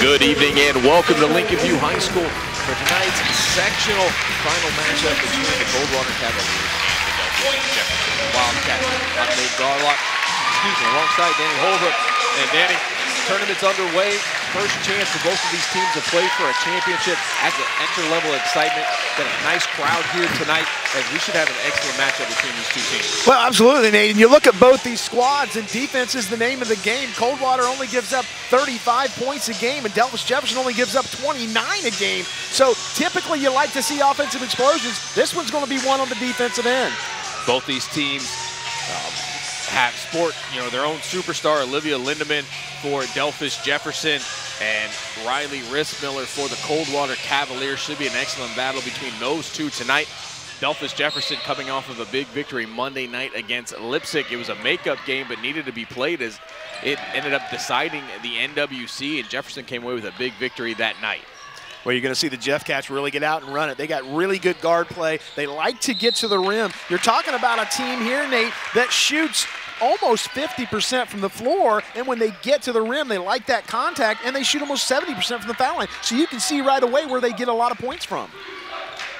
Good evening and welcome to Lincoln View High School for tonight's sectional final matchup between the Coldwater Cavaliers and the Delphos Jefferson Wildcats. I'm Nate Garlock, excuse me, alongside Danny Holbrook. And Danny, tournament's underway. First chance for both of these teams to play for a championship. Adds an extra level of excitement. Got a nice crowd here tonight as we should have an excellent matchup between these two teams. Well, absolutely, Nate. And you look at both these squads, and defense is the name of the game. Coldwater only gives up 35 points a game, and Delphos Jefferson only gives up 29 a game. So typically you like to see offensive explosions. This one's going to be one on the defensive end. Both these teams um, have sport, you know, their own superstar, Olivia Lindemann for Delphos Jefferson and Riley Rissmiller for the Coldwater Cavaliers. Should be an excellent battle between those two tonight. Delphos Jefferson coming off of a big victory Monday night against Leipsic. It was a makeup game, but needed to be played as it ended up deciding the NWC, and Jefferson came away with a big victory that night. Well, you're going to see the Jeff Cats really get out and run it. They got really good guard play. They like to get to the rim. You're talking about a team here, Nate, that shoots almost 50% from the floor, and when they get to the rim, they like that contact, and they shoot almost 70% from the foul line. So you can see right away where they get a lot of points from.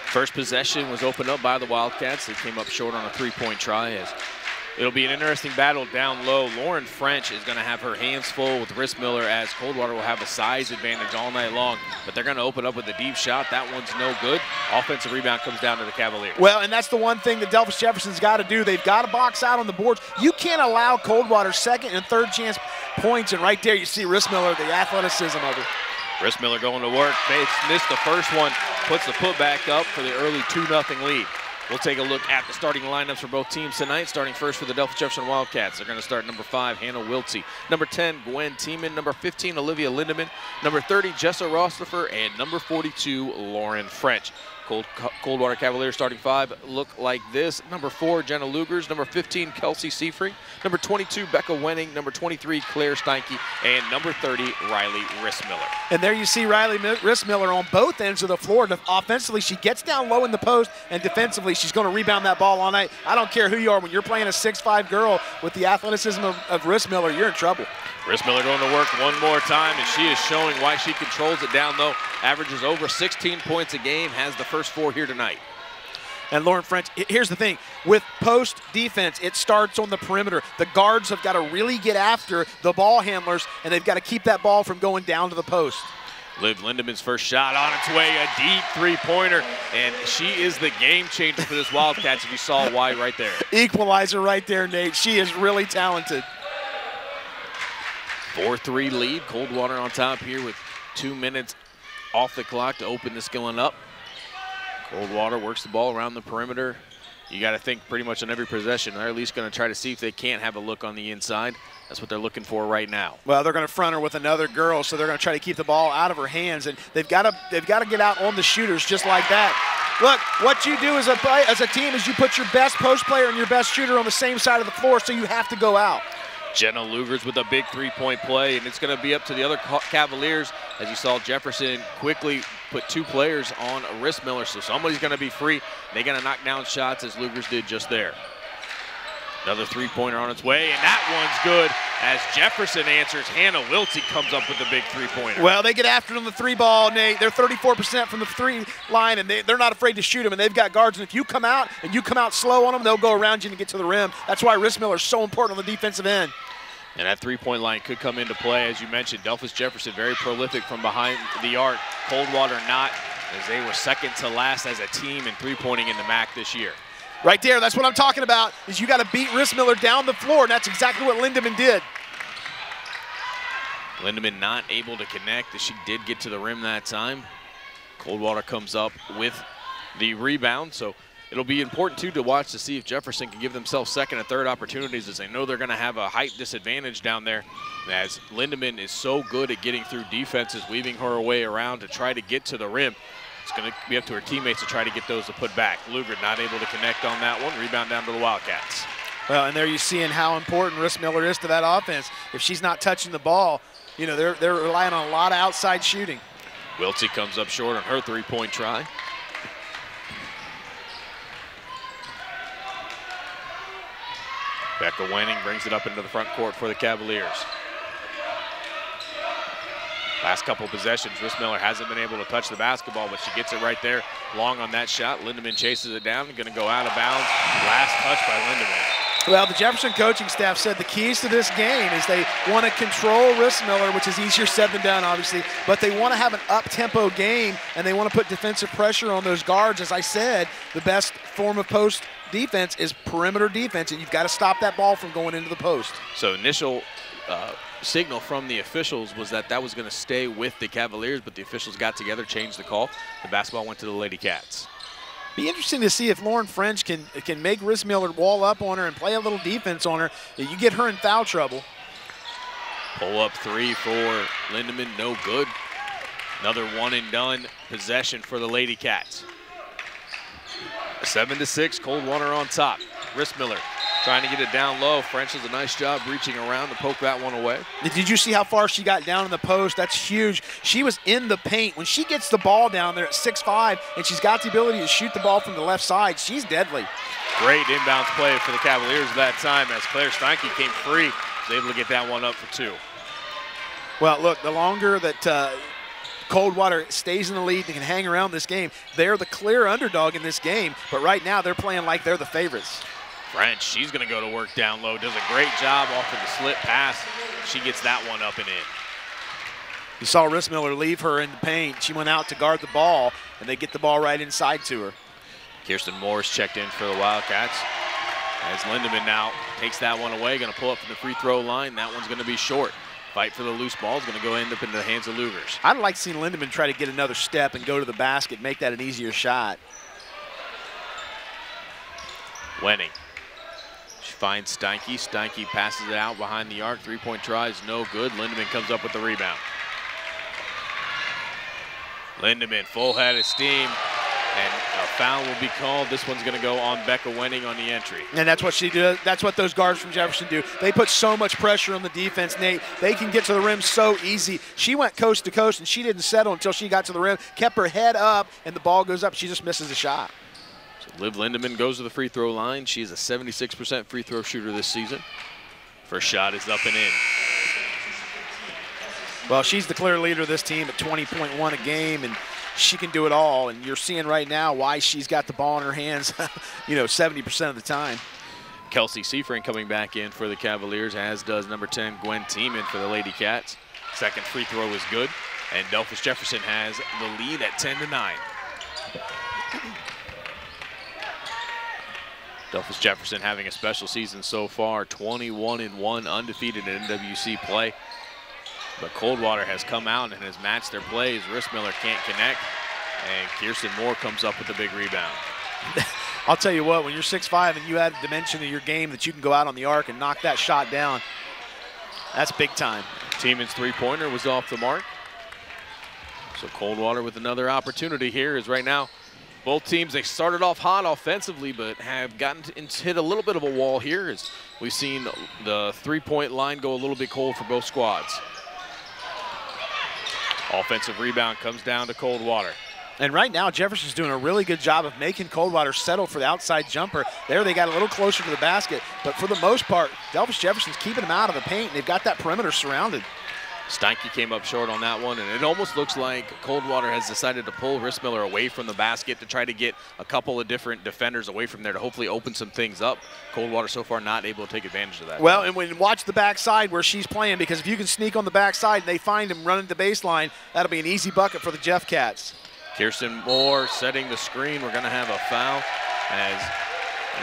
First possession was opened up by the Wildcats. They came up short on a three-point try as It'll be an interesting battle down low. Lauren French is going to have her hands full with Rissmiller as Coldwater will have a size advantage all night long. But they're going to open up with a deep shot. That one's no good. Offensive rebound comes down to the Cavaliers. Well, and that's the one thing that Delphos Jefferson's got to do. They've got to box out on the boards. You can't allow Coldwater second and third chance points. And right there you see Rissmiller, the athleticism of it. Rissmiller going to work. Missed the first one, puts the putback up for the early 2-0 lead. We'll take a look at the starting lineups for both teams tonight. Starting first for the Delphos Jefferson Wildcats. They're going to start number five, Hannah Wiltsey. Number 10, Gwen Tiemann. Number 15, Olivia Lindemann. Number 30, Jessa Rostlifer. And number 42, Lauren French. Cold, Coldwater Cavaliers starting five look like this. Number four, Jenna Lugers. Number 15, Kelsey Seifring. Number 22, Becca Wenning. Number 23, Claire Steinke. And number 30, Riley Rissmiller. And there you see Riley Rissmiller on both ends of the floor. Offensively, she gets down low in the post, and defensively, she's going to rebound that ball all night. I don't care who you are. When you're playing a 6'5 girl with the athleticism of, of Rissmiller, you're in trouble. Rissmiller going to work one more time, and she is showing why she controls it down low. Averages over 16 points a game, has the first four here tonight. And Lauren French, here's the thing. With post defense, it starts on the perimeter. The guards have got to really get after the ball handlers, and they've got to keep that ball from going down to the post. Liv Lindemann's first shot on its way, a deep three-pointer, and she is the game changer for this Wildcats, if you saw why right there. Equalizer right there, Nate. She is really talented. 4-3 lead, Coldwater on top here with two minutes off the clock to open this going up. Coldwater works the ball around the perimeter. You got to think pretty much on every possession. They're at least going to try to see if they can't have a look on the inside. That's what they're looking for right now. Well, they're going to front her with another girl, so they're going to try to keep the ball out of her hands, and they've got to they've got to get out on the shooters just like that. Look, what you do as a as a team is you put your best post player and your best shooter on the same side of the floor, so you have to go out. Jenna Lugers with a big three-point play, and it's going to be up to the other Cavaliers. As you saw, Jefferson quickly put two players on Rissmiller, so somebody's going to be free. They're going to knock down shots as Lugers did just there. Another three-pointer on its way, and that one's good as Jefferson answers. Hannah Wiltsey comes up with the big three-pointer. Well, they get after them the three ball, Nate. They're 34% from the three line, and they, they're not afraid to shoot them, and they've got guards. And if you come out and you come out slow on them, they'll go around you and get to the rim. That's why Rissmiller is so important on the defensive end. And that three-point line could come into play. As you mentioned, Delphos Jefferson very prolific from behind the arc. Coldwater not, as they were second to last as a team in three-pointing in the MAC this year. Right there, that's what I'm talking about, is you got to beat Rissmiller down the floor, and that's exactly what Lindemann did. Lindemann not able to connect as she did get to the rim that time. Coldwater comes up with the rebound, so it'll be important too to watch to see if Jefferson can give themselves second and third opportunities as they know they're going to have a height disadvantage down there as Lindemann is so good at getting through defenses, weaving her way around to try to get to the rim. It's going to be up to her teammates to try to get those to put back. Luger not able to connect on that one. Rebound down to the Wildcats. Well, and there you see in how important Rissmiller is to that offense. If she's not touching the ball, you know, they're, they're relying on a lot of outside shooting. Wiltsey comes up short on her three-point try. Becca Wenning brings it up into the front court for the Cavaliers. Last couple possessions, Rissmiller hasn't been able to touch the basketball, but she gets it right there. Long on that shot. Lindemann chases it down. Going to go out of bounds. Last touch by Lindemann. Well, the Jefferson coaching staff said the keys to this game is they want to control Rissmiller, which is easier said than done, obviously, but they want to have an up-tempo game, and they want to put defensive pressure on those guards. As I said, the best form of post defense is perimeter defense, and you've got to stop that ball from going into the post. So initial uh, signal from the officials was that that was going to stay with the Cavaliers, but the officials got together, changed the call. The basketball went to the Lady Cats. Be interesting to see if Lauren French can can make Rissmiller wall up on her and play a little defense on her. You get her in foul trouble. Pull up three for Lindemann, no good. Another one and done possession for the Lady Cats. Seven to six, Coldwater on top. Rissmiller trying to get it down low. French does a nice job reaching around to poke that one away. Did you see how far she got down in the post? That's huge. She was in the paint. When she gets the ball down there at 6'5", and she's got the ability to shoot the ball from the left side, she's deadly. Great inbounds play for the Cavaliers that time as Claire Steinke came free, was able to get that one up for two. Well, look, the longer that uh, Coldwater stays in the lead and can hang around this game, they're the clear underdog in this game, but right now they're playing like they're the favorites. French, she's going to go to work down low. Does a great job off of the slip pass. She gets that one up and in. You saw Rissmiller leave her in the paint. She went out to guard the ball, and they get the ball right inside to her. Kirsten Morris checked in for the Wildcats. As Lindemann now takes that one away, going to pull up from the free throw line. That one's going to be short. Fight for the loose ball is going to go end up into the hands of Lugers. I'd like to see Lindemann try to get another step and go to the basket, make that an easier shot. Wenning finds Steinke. Steinke passes it out behind the arc. Three-point try is no good. Lindemann comes up with the rebound. Lindemann, full head of steam, and a foul will be called. This one's going to go on Becca Wenning on the entry. And that's what she does. That's what those guards from Jefferson do. They put so much pressure on the defense, Nate. They can get to the rim so easy. She went coast to coast, and she didn't settle until she got to the rim, kept her head up, and the ball goes up. She just misses a shot. Liv Lindemann goes to the free throw line. She is a 76% free throw shooter this season. First shot is up and in. Well, she's the clear leader of this team at 20.1 a game, and she can do it all. And you're seeing right now why she's got the ball in her hands, you know, 70% of the time. Kelsey Seifring coming back in for the Cavaliers, as does number 10, Gwen Tiemann for the Lady Cats. Second free throw is good, and Delphos Jefferson has the lead at 10 to 9. Delphos Jefferson having a special season so far, 21 and 1 undefeated in NWC play. But Coldwater has come out and has matched their plays. Rissmiller can't connect, and Kirsten Moore comes up with a big rebound. I'll tell you what, when you're 6'5 and you add a dimension to your game that you can go out on the arc and knock that shot down, that's big time. Tiemann's three-pointer was off the mark. So Coldwater with another opportunity here is right now both teams, they started off hot offensively, but have gotten to hit a little bit of a wall here as we've seen the three-point line go a little bit cold for both squads. Offensive rebound comes down to Coldwater. And right now, Jefferson's doing a really good job of making Coldwater settle for the outside jumper. There they got a little closer to the basket, but for the most part, Delphos Jefferson's keeping them out of the paint, and they've got that perimeter surrounded. Steinke came up short on that one, and it almost looks like Coldwater has decided to pull Rissmiller away from the basket to try to get a couple of different defenders away from there to hopefully open some things up. Coldwater so far not able to take advantage of that. Well, and when watch the backside where she's playing because if you can sneak on the backside and they find him running the baseline, that'll be an easy bucket for the Jeff Cats. Kirsten Moore setting the screen. We're going to have a foul as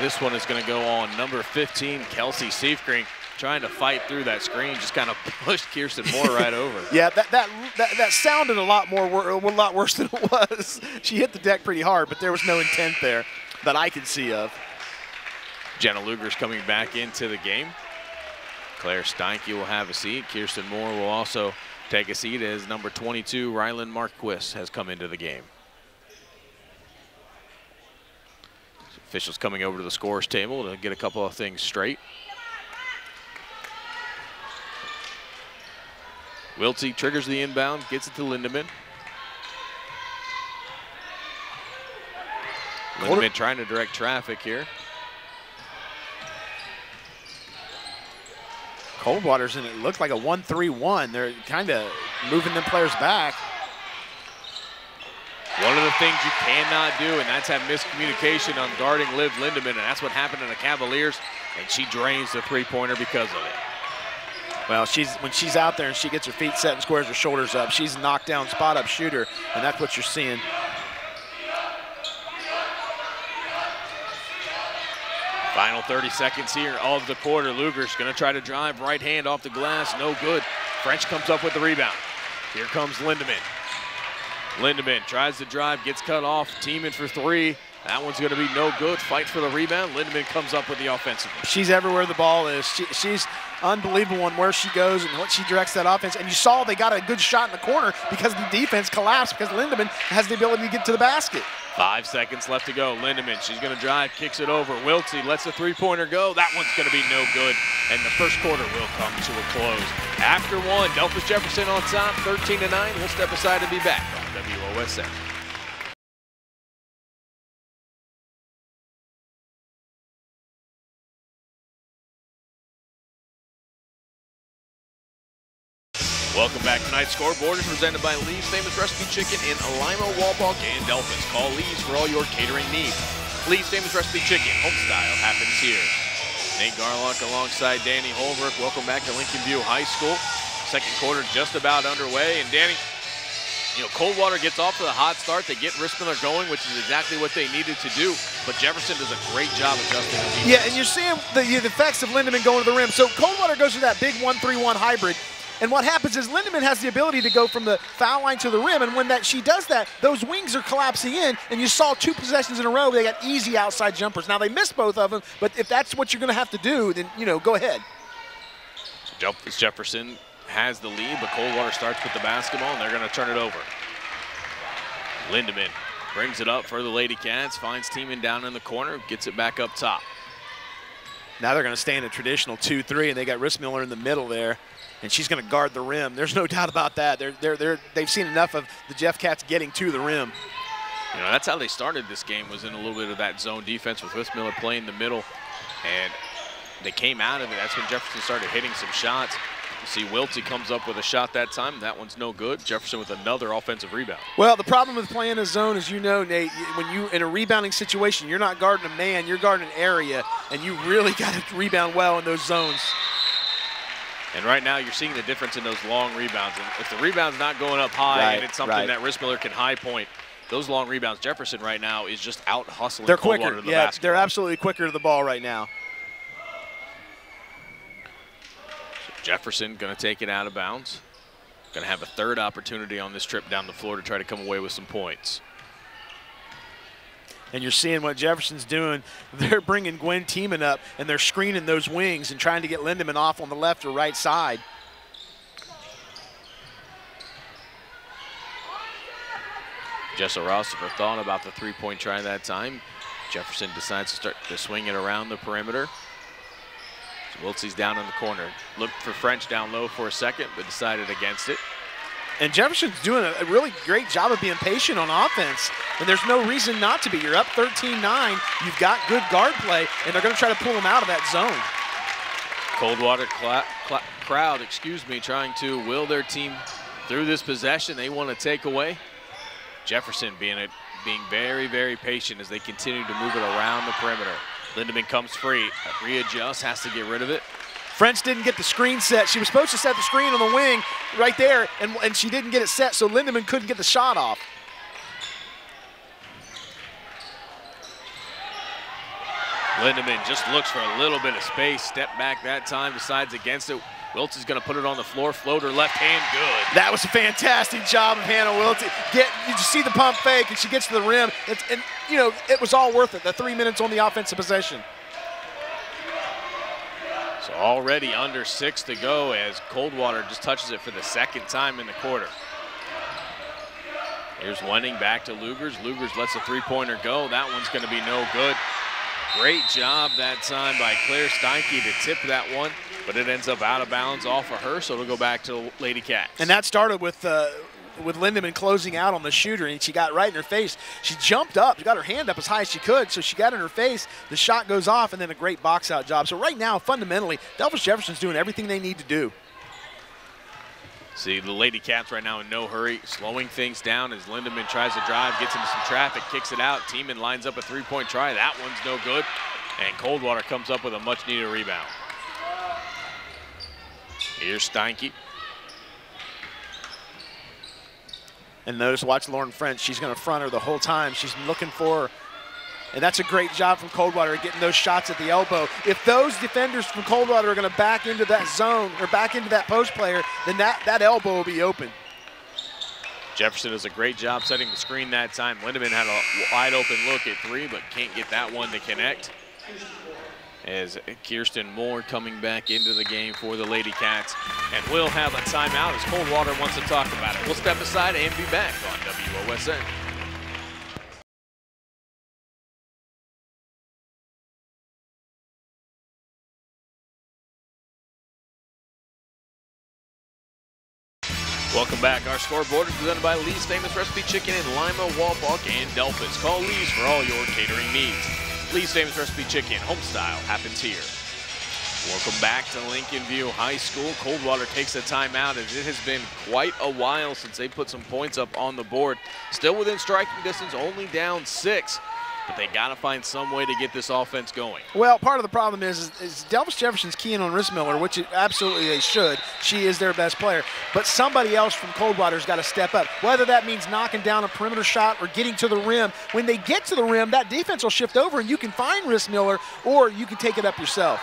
this one is going to go on number 15, Kelsey Seifring trying to fight through that screen, just kind of pushed Kirsten Moore right over. yeah, that, that that that sounded a lot more a lot worse than it was. She hit the deck pretty hard, but there was no intent there that I could see of. Jenna Luger's coming back into the game. Claire Steinke will have a seat. Kirsten Moore will also take a seat as number 22, Rylan Marquis, has come into the game. Officials coming over to the scores table to get a couple of things straight. Wiltsey triggers the inbound, gets it to Lindemann. Lindemann trying to direct traffic here. Coldwater's in it looked like a 1-3-1. They're kind of moving them players back. One of the things you cannot do, and that's have miscommunication on guarding Liv Lindemann, and that's what happened in the Cavaliers, and she drains the three-pointer because of it. Well, she's when she's out there and she gets her feet set and squares her shoulders up, she's a knockdown spot-up shooter, and that's what you're seeing. Final 30 seconds here of the quarter. Luger's going to try to drive right hand off the glass. No good. French comes up with the rebound. Here comes Lindemann. Lindemann tries to drive, gets cut off, Tiemann for three. That one's going to be no good. Fight for the rebound. Lindemann comes up with the offensive. She's everywhere the ball is. She, she's unbelievable on where she goes and what she directs that offense. And you saw they got a good shot in the corner because the defense collapsed because Lindemann has the ability to get to the basket. Five seconds left to go. Lindemann, she's going to drive, kicks it over. Wiltsey lets the three-pointer go. That one's going to be no good, and the first quarter will come to a close. After one, Delphos Jefferson on top, 13 to 9. We'll step aside and be back on WOSN. Back. Tonight's scoreboard is presented by Lee's Famous Recipe Chicken in Lima, Wapak, and Delphos. Call Lee's for all your catering needs. Lee's Famous Recipe Chicken, home style, happens here. Nate Garlock alongside Danny Holbrook. Welcome back to Lincoln View High School. Second quarter just about underway. And Danny, you know, Coldwater gets off to a hot start. They get Rissmiller going, which is exactly what they needed to do. But Jefferson does a great job adjusting the. Yeah, and you're seeing the, the effects of Lindemann going to the rim. So Coldwater goes to that big 1-3-1 hybrid. And what happens is Lindemann has the ability to go from the foul line to the rim, and when that she does that, those wings are collapsing in, and you saw two possessions in a row, they got easy outside jumpers. Now they missed both of them, but if that's what you're going to have to do, then you know, go ahead. Jefferson has the lead, but Coldwater starts with the basketball, and they're going to turn it over. Lindemann brings it up for the Lady Cats, finds Tiemann down in the corner, gets it back up top. Now they're going to stay in a traditional 2-3, and they got Rissmiller in the middle there and she's going to guard the rim. There's no doubt about that. They're, they're, they're, they've seen enough of the Jeff Cats getting to the rim. You know, that's how they started this game was in a little bit of that zone defense with Rissmiller playing the middle, and they came out of it. That's when Jefferson started hitting some shots. You see Wiltsey comes up with a shot that time. That one's no good. Jefferson with another offensive rebound. Well, the problem with playing a zone, as you know, Nate, when you in a rebounding situation, you're not guarding a man, you're guarding an area, and you really got to rebound well in those zones. And right now, you're seeing the difference in those long rebounds. And if the rebound's not going up high right, and it's something right. that Rissmiller can high point, those long rebounds, Jefferson right now is just out hustling. They're quicker. To the yeah, basketball. they're absolutely quicker to the ball right now. So Jefferson going to take it out of bounds. Going to have a third opportunity on this trip down the floor to try to come away with some points. And you're seeing what Jefferson's doing. They're bringing Gwen Tiemann up, and they're screening those wings and trying to get Lindemann off on the left or right side. Jessa Rossifer thought about the three-point try that time. Jefferson decides to start to swing it around the perimeter. So Wiltsey's down in the corner. Looked for French down low for a second, but decided against it. And Jefferson's doing a really great job of being patient on offense, and there's no reason not to be. You're up 13-9, you've got good guard play, and they're going to try to pull them out of that zone. Coldwater crowd, excuse me, trying to will their team through this possession they want to take away. Jefferson being a, being very, very patient as they continue to move it around the perimeter. Lindemann comes free, readjusts, has to get rid of it. French didn't get the screen set. She was supposed to set the screen on the wing right there, and, and she didn't get it set, so Lindemann couldn't get the shot off. Lindemann just looks for a little bit of space, step back that time, decides against it. Wilts is going to put it on the floor, floater left hand, good. That was a fantastic job of Hannah Wiltsey. Get you see the pump fake, and she gets to the rim. It's, and you know it was all worth it. The three minutes on the offensive possession. Already under six to go as Coldwater just touches it for the second time in the quarter. Here's Wenning back to Lugers. Lugers lets a three-pointer go. That one's going to be no good. Great job that time by Claire Steinke to tip that one, but it ends up out of bounds off of her, so it'll go back to Lady Cats. And that started with uh, with Lindemann closing out on the shooter, and she got right in her face. She jumped up, she got her hand up as high as she could, so she got in her face. The shot goes off, and then a great box out job. So right now, fundamentally, Delphos Jefferson's doing everything they need to do. See the Lady Cats right now in no hurry, slowing things down as Lindemann tries to drive, gets into some traffic, kicks it out. Tiemann lines up a three-point try. That one's no good. And Coldwater comes up with a much-needed rebound. Here's Steinke. And notice, watch Lauren French. She's going to front her the whole time. She's looking for and that's a great job from Coldwater getting those shots at the elbow. If those defenders from Coldwater are going to back into that zone or back into that post player, then that, that elbow will be open. Jefferson does a great job setting the screen that time. Lindemann had a wide open look at three, but can't get that one to connect. As Kirsten Moore coming back into the game for the Lady Cats. And we'll have a timeout as Coldwater wants to talk about it. We'll step aside and be back on WOSN. Welcome back. Our scoreboard is presented by Lee's Famous Recipe Chicken in Lima, Wapak, and Delphos. Call Lee's for all your catering needs. Lee's Famous Recipe Chicken, home style, happens here. Welcome back to Lincoln View High School. Coldwater takes a timeout as it has been quite a while since they put some points up on the board. Still within striking distance, only down six but they got to find some way to get this offense going. Well, part of the problem is, is, is Delphos Jefferson's keying on Rissmiller, which absolutely they should. She is their best player. But somebody else from Coldwater's got to step up, whether that means knocking down a perimeter shot or getting to the rim. When they get to the rim, that defense will shift over, and you can find Rissmiller, or you can take it up yourself.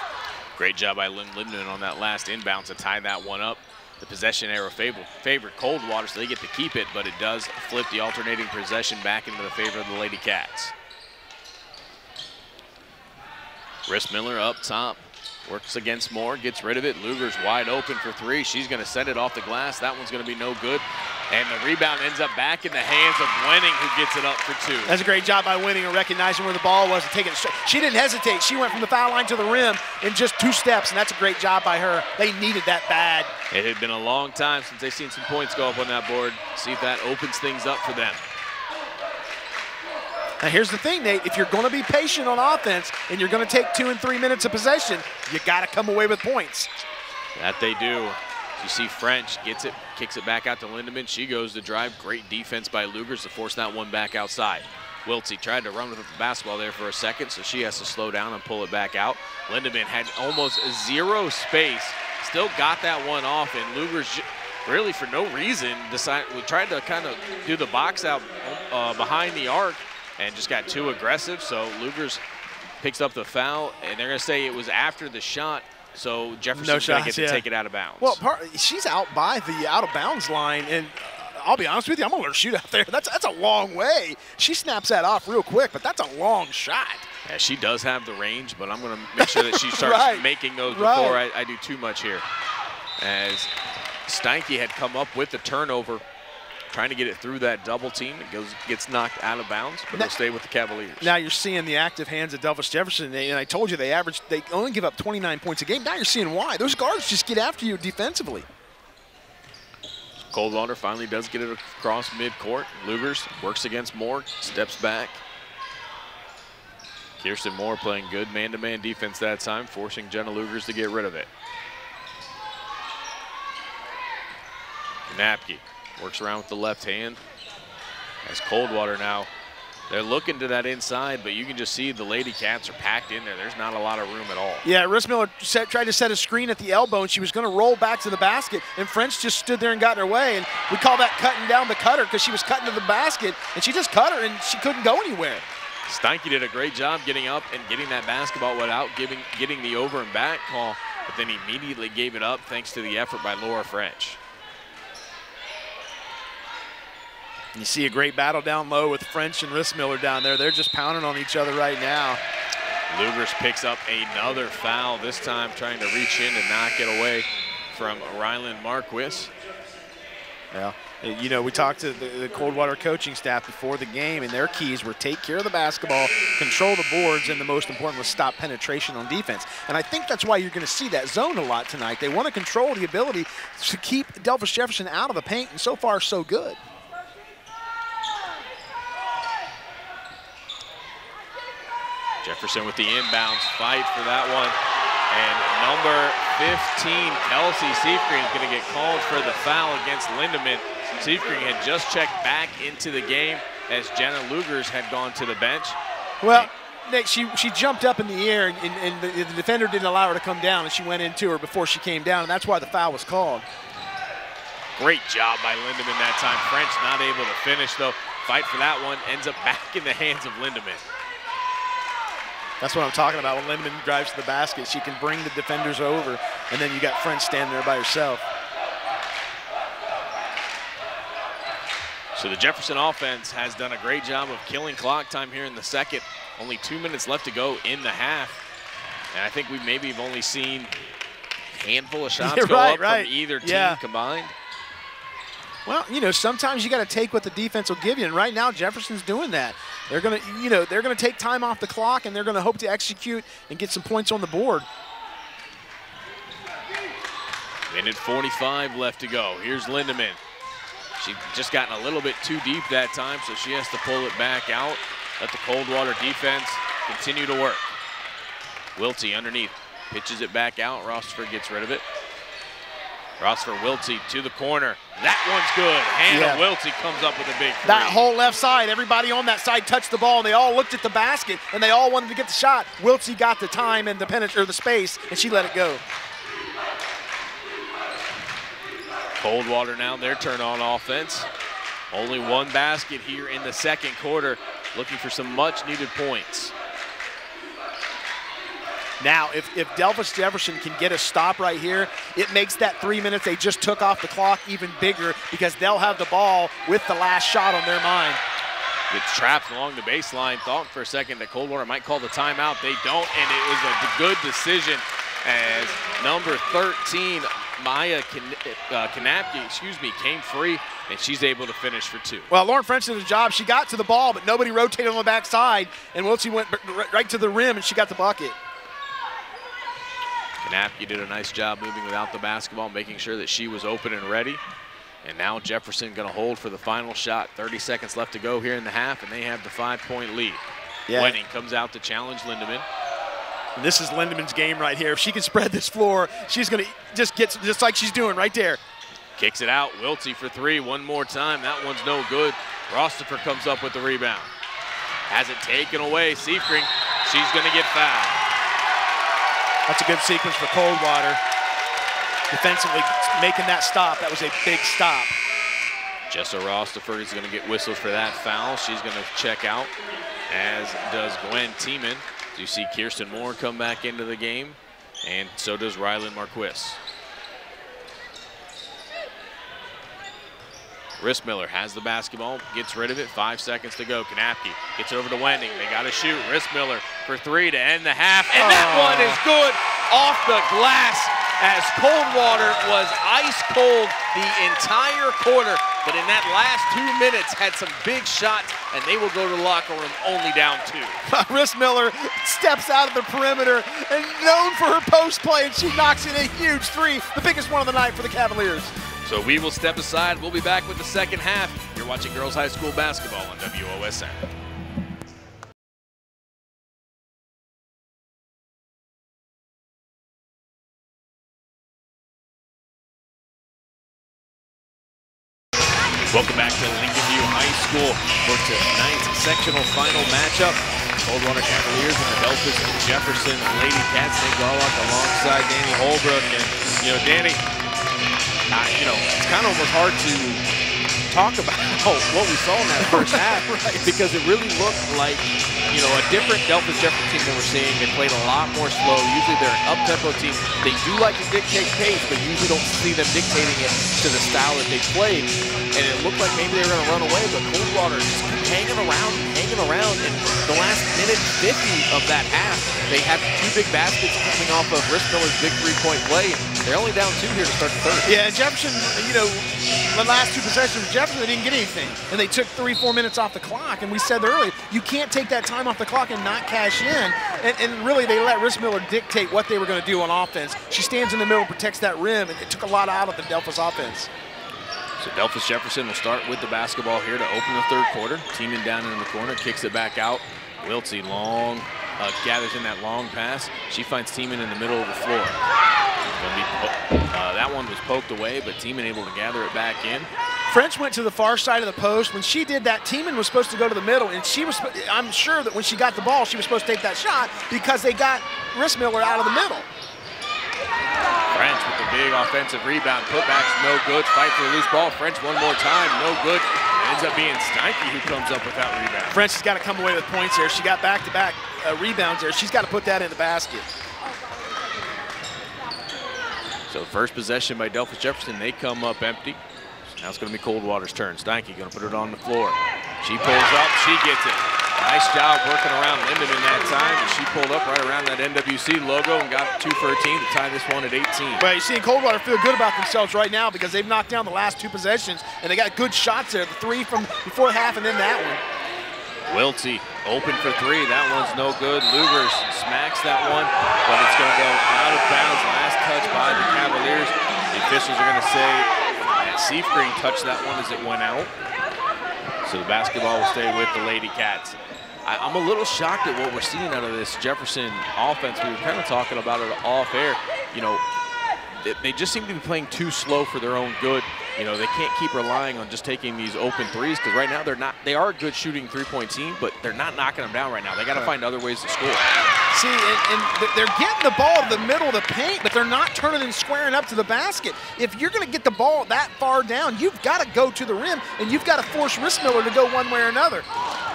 Great job by Lynn Linden on that last inbound to tie that one up. The possession arrow favor, favored Coldwater, so they get to keep it, but it does flip the alternating possession back into the favor of the Lady Cats. Rissmiller up top. Works against Moore, gets rid of it. Luger's wide open for three. She's going to send it off the glass. That one's going to be no good. And the rebound ends up back in the hands of Wenning, who gets it up for two. That's a great job by Wenning and recognizing where the ball was and taking it. She didn't hesitate. She went from the foul line to the rim in just two steps, and that's a great job by her. They needed that bad. It had been a long time since they've seen some points go up on that board. See if that opens things up for them. Now, here's the thing, Nate. If you're going to be patient on offense and you're going to take two and three minutes of possession, you got to come away with points. That they do. You see French gets it, kicks it back out to Lindemann. She goes to drive. Great defense by Lugers to force that one back outside. Wiltsey tried to run with the basketball there for a second, so she has to slow down and pull it back out. Lindemann had almost zero space, still got that one off, and Lugers really for no reason decided we tried to kind of do the box out uh, behind the arc and just got too aggressive. So Lugers picks up the foul, and they're going to say it was after the shot. So Jefferson's no going to get to yeah. take it out of bounds. Well, part, she's out by the out of bounds line, and uh, I'll be honest with you, I'm going to let her shoot out there. That's that's a long way. She snaps that off real quick, but that's a long shot. Yeah, she does have the range, but I'm going to make sure that she starts right. making those before right. I, I do too much here. As Steinke had come up with the turnover trying to get it through that double team. It goes gets knocked out of bounds, but now, they'll stay with the Cavaliers. Now you're seeing the active hands of Delphos Jefferson, and I told you they average they only give up 29 points a game. Now you're seeing why. Those guards just get after you defensively. Coldwater finally does get it across midcourt. Lugers works against Moore, steps back. Kirsten Moore playing good man-to-man -man defense that time, forcing Jenna Lugers to get rid of it. Napke Works around with the left hand. As Coldwater now, they're looking to that inside, but you can just see the Lady Cats are packed in there. There's not a lot of room at all. Yeah, Rissmiller set, tried to set a screen at the elbow, and she was going to roll back to the basket, and French just stood there and got in her way. And we call that cutting down the cutter because she was cutting to the basket, and she just cut her, and she couldn't go anywhere. Steinke did a great job getting up and getting that basketball without giving, getting the over and back call, but then immediately gave it up thanks to the effort by Laura French. You see a great battle down low with French and Rissmiller down there. They're just pounding on each other right now. Lugers picks up another foul, this time trying to reach in and knock it away from Rylan Marquis. Yeah, uh, you know, we talked to the, the, Coldwater coaching staff before the game, and their keys were take care of the basketball, control the boards, and the most important was stop penetration on defense. And I think that's why you're going to see that zone a lot tonight. They want to control the ability to keep Delphos Jefferson out of the paint, and so far, so good. Jefferson with the inbounds fight for that one. And number 15, Kelsey Seifring, is going to get called for the foul against Lindemann. Seifring had just checked back into the game as Jenna Lugers had gone to the bench. Well, Nick, she, she jumped up in the air, and, and the, the defender didn't allow her to come down, and she went into her before she came down, and that's why the foul was called. Great job by Lindemann that time. French not able to finish, though. Fight for that one ends up back in the hands of Lindemann. That's what I'm talking about. When Lindemann drives to the basket, she can bring the defenders over, and then you got French standing there by herself. So the Jefferson offense has done a great job of killing clock time here in the second. Only two minutes left to go in the half. And I think we maybe have only seen a handful of shots yeah, go right, up right. from either team yeah. combined. Well, you know, sometimes you got to take what the defense will give you, and right now Jefferson's doing that. They're going to, you know, they're going to take time off the clock, and they're going to hope to execute and get some points on the board. Minute 45 left to go. Here's Lindemann. She just gotten a little bit too deep that time, so she has to pull it back out. Let the Coldwater defense continue to work. Wiltsey underneath, pitches it back out. Rossford gets rid of it. Rossford Wiltsey to the corner. That one's good. Hannah Yeah. Wiltsey comes up with a big three. That whole left side, everybody on that side touched the ball, and they all looked at the basket, and they all wanted to get the shot. Wiltsey got the time and the penet- or the space, and she let it go. Coldwater now, their turn on offense. Only one basket here in the second quarter, looking for some much needed points. Now, if, if Delphos Jefferson can get a stop right here, it makes that three minutes they just took off the clock even bigger because they'll have the ball with the last shot on their mind. Gets trapped along the baseline. Thought for a second that Coldwater might call the timeout. They don't, and it was a good decision as number 13, Maya uh, Kanapke, excuse me, came free, and she's able to finish for two. Well, Lauren French did a job. She got to the ball, but nobody rotated on the backside, and Wiltsey went right to the rim, and she got the bucket. Kanapke did a nice job moving without the basketball, making sure that she was open and ready. And now Jefferson going to hold for the final shot. 30 seconds left to go here in the half, and they have the five-point lead. Yeah. Wenning comes out to challenge Lindemann. And this is Lindemann's game right here. If she can spread this floor, she's going to just get just like she's doing right there. Kicks it out. Wiltsey for three one more time. That one's no good. Rostifer comes up with the rebound. Has it taken away. Seifring, she's going to get fouled. That's a good sequence for Coldwater. Defensively making that stop. That was a big stop. Jessa Rostifer is going to get whistled for that foul. She's going to check out, as does Gwen Tiemann. You see Kirsten Moore come back into the game, and so does Rylan Marquis. Rissmiller has the basketball, gets rid of it. Five seconds to go. Kanapke gets over to Wenning. They got to shoot. Rissmiller for three to end the half. And that Oh. one is good off the glass as Coldwater was ice cold the entire quarter. But in that last two minutes, had some big shots, and they will go to the locker room only down two. Rissmiller steps out of the perimeter and known for her post play, and she knocks in a huge three, the biggest one of the night for the Cavaliers. So we will step aside. We'll be back with the second half. You're watching Girls High School Basketball on WOSN. Welcome back to Lincoln View High School for tonight's sectional final matchup. Coldwater Cavaliers and the Delphos and Jefferson Lady Cats. Nick Garlock alongside Danny Holbrook. And, you know, Danny, you know, it's kind of almost hard to talk about what we saw in that first half right. because it really looked like, you know, a different Delphos Jefferson team than we're seeing. They played a lot more slow. Usually they're an up-tempo team. They do like to dictate pace, but usually don't see them dictating it to the style that they played. And it looked like maybe they were going to run away, but Coldwater just hanging around, hanging around. And the last minute 50 of that half, they had two big baskets coming off of Riss Miller's big three-point play. They're only down two here to start the third. Yeah, Jefferson, you know, the last two possessions, Jefferson they didn't get anything. And they took three, four minutes off the clock. And we said earlier, you can't take that time off the clock and not cash in. And, and really, they let Rissmiller dictate what they were going to do on offense. She stands in the middle, protects that rim, and it took a lot out of the Delphos offense. So Delphos Jefferson will start with the basketball here to open the third quarter. Tiemann down in the corner, kicks it back out. Wiltsey long uh, gathers in that long pass. She finds Tiemann in the middle of the floor. Uh, that one was poked away, but Tiemann able to gather it back in. French went to the far side of the post. When she did that, Tiemann was supposed to go to the middle, and she was. I'm sure that when she got the ball, she was supposed to take that shot because they got Rissmiller out of the middle. French with the big offensive rebound. Putback's no good. Fight for the loose ball. French one more time. No good. It ends up being Steinke who comes up with that rebound. French has got to come away with points here. She got back-to-back -back, uh, rebounds there. She's got to put that in the basket. So the first possession by Delphos Jefferson. They come up empty. Now it's going to be Coldwater's turn. Steinke going to put it on the floor. She pulls up. She gets it. Nice job working around Lindemann that time, and she pulled up right around that NWC logo and got two for a team to tie this one at 18. Well, you're seeing Coldwater feel good about themselves right now because they've knocked down the last two possessions, and they got good shots there. The three from before half and then that one. Wiltsey open for three. That one's no good. Luger smacks that one, but it's going to go out of bounds. Last touch by the Cavaliers. The officials are going to say that Seifring touched that one as it went out. So the basketball will stay with the Lady Cats. I, am a little shocked at what we're seeing out of this Jefferson offense. We were kind of talking about it off air. You know, they just seem to be playing too slow for their own good. You know, they can't keep relying on just taking these open threes because right now they're not. They are a good shooting three-point team, but they're not knocking them down right now. They got to find other ways to score. See, and, and, they're getting the ball to the middle of the paint, but they're not turning and squaring up to the basket. If you're going to get the ball that far down, you've got to go to the rim, and you've got to force Rissmiller to go one way or another.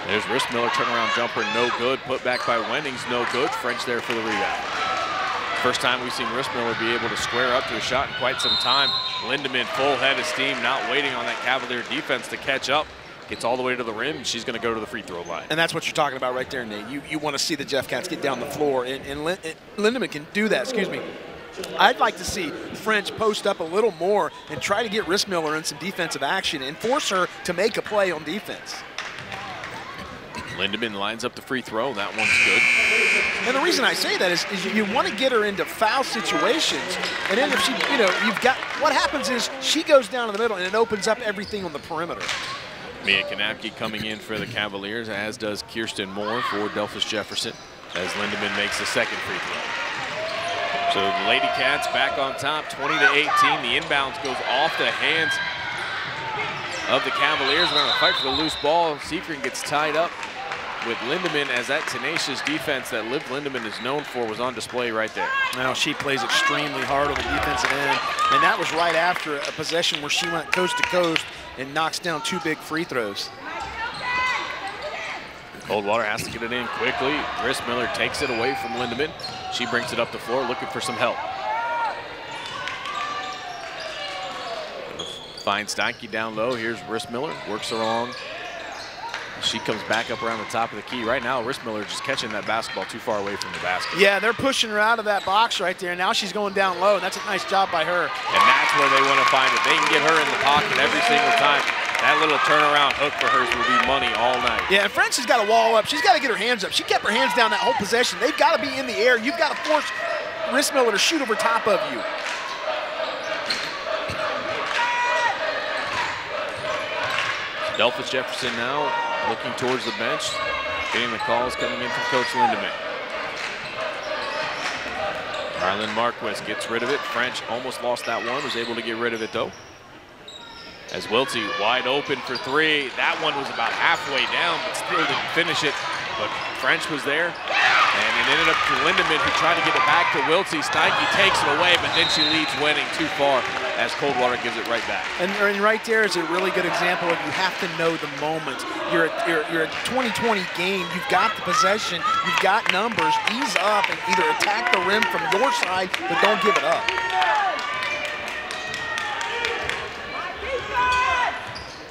There's Rissmiller turnaround jumper, no good. Put back by Wennings, no good. French there for the rebound. First time we've seen Rissmiller be able to square up to a shot in quite some time. Lindemann full head of steam, not waiting on that Cavalier defense to catch up. Gets all the way to the rim, she's going to go to the free throw line. And that's what you're talking about right there, Nate. You, you want to see the Jeff Cats get down the floor, and, and, and Lindemann can do that, excuse me. I'd like to see French post up a little more and try to get Rissmiller in some defensive action and force her to make a play on defense. Lindemann lines up the free throw. That one's good. And the reason I say that is, is you, want to get her into foul situations. And then if she, you know, you've got, what happens is she goes down in the middle and it opens up everything on the perimeter. Mia Kanapke coming in for the Cavaliers, as does Kirsten Moore for Delphos Jefferson, as Lindemann makes the second free throw. So the Lady Cats back on top, 20 to 18. The inbounds goes off the hands of the Cavaliers. They're going to fight for the loose ball. Seifring gets tied up with Lindemann as that tenacious defense that Liv Lindemann is known for was on display right there. Now she plays extremely hard on the defensive end, and that was right after a possession where she went coast to coast and knocks down two big free throws. Coldwater has to get it in quickly. Rissmiller takes it away from Lindemann. She brings it up the floor looking for some help. Finds Steinke down low. Here's Rissmiller, works along she comes back up around the top of the key. Right now, Rissmiller just catching that basketball too far away from the basket. Yeah, they're pushing her out of that box right there. Now she's going down low, and that's a nice job by her. And that's where they want to find it. They can get her in the pocket every single time. That little turnaround hook for hers will be money all night. Yeah, and Francis got to wall up. She's got to get her hands up. She kept her hands down that whole possession. They've got to be in the air. You've got to force Rissmiller to shoot over top of you. Delphos Jefferson now looking towards the bench, getting the calls coming in from Coach Lindemann. Marlon Marquez gets rid of it. French almost lost that one, was able to get rid of it though. As Wiltsey wide open for three. That one was about halfway down, but still didn't finish it. But French was there, and it ended up to Lindemann, who tried to get it back to Wiltsey. Steinke takes it away, but then she leads Wenning too far as Coldwater gives it right back. And, and, right there is a really good example of you have to know the moment. You're a, you're, you're a 2020 game. You've got the possession. You've got numbers. Ease up and either attack the rim from your side, but don't give it up.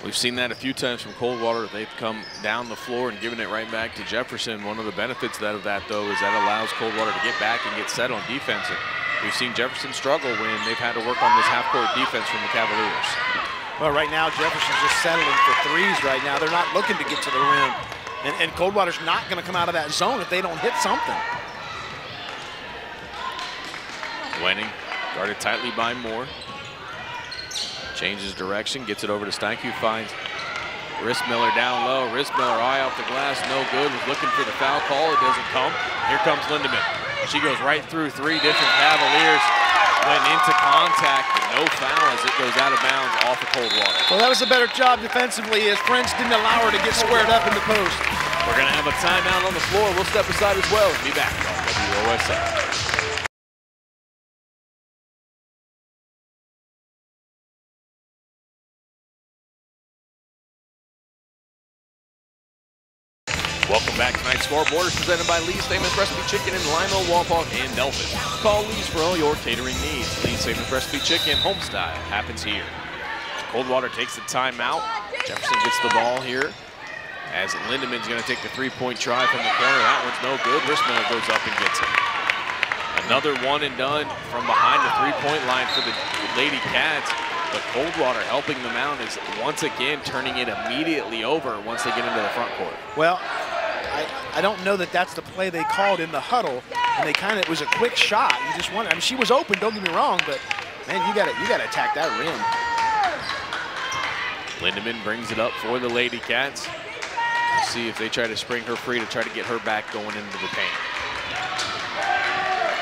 We've seen that a few times from Coldwater. They've come down the floor and given it right back to Jefferson. One of the benefits that of that, though, is that allows Coldwater to get back and get set on defense. And we've seen Jefferson struggle when they've had to work on this half-court defense from the Cavaliers. Well, right now, Jefferson's just settling for threes right now. They're not looking to get to the rim. And, and Coldwater's not going to come out of that zone if they don't hit something. Wenning guarded tightly by Moore. Changes direction, gets it over to Steinke, who finds Rissmiller down low. Rissmiller eye off the glass, no good. Was looking for the foul call. It doesn't come. Here comes Lindemann. She goes right through three different Cavaliers. Went into contact, but no foul as it goes out of bounds off the of Coldwater. Well, that was a better job defensively as French didn't allow her to get squared up in the post. We're going to have a timeout on the floor. We'll step aside as well. and Be back on WOSN. Welcome back tonight's scoreboard is presented by Lee's Famous Recipe Chicken in Lima, Wapak, and Delphos. Call Lee's for all your catering needs. Lee's Famous Recipe Chicken, home style, happens here. Coldwater takes the timeout. Jefferson gets the ball here. As Lindemann's going to take the three-point try from the corner. That one's no good. Rissmiller goes up and gets it. Another one and done from behind the three-point line for the Lady Cats. But Coldwater helping them out is once again turning it immediately over once they get into the front court. Well, I, I don't know that that's the play they called in the huddle, and they kind of it was a quick shot. You just wonder. I mean, she was open. Don't get me wrong, but man, you got to you got to attack that rim. Lindemann brings it up for the Lady Cats. See if they try to spring her free to try to get her back going into the paint.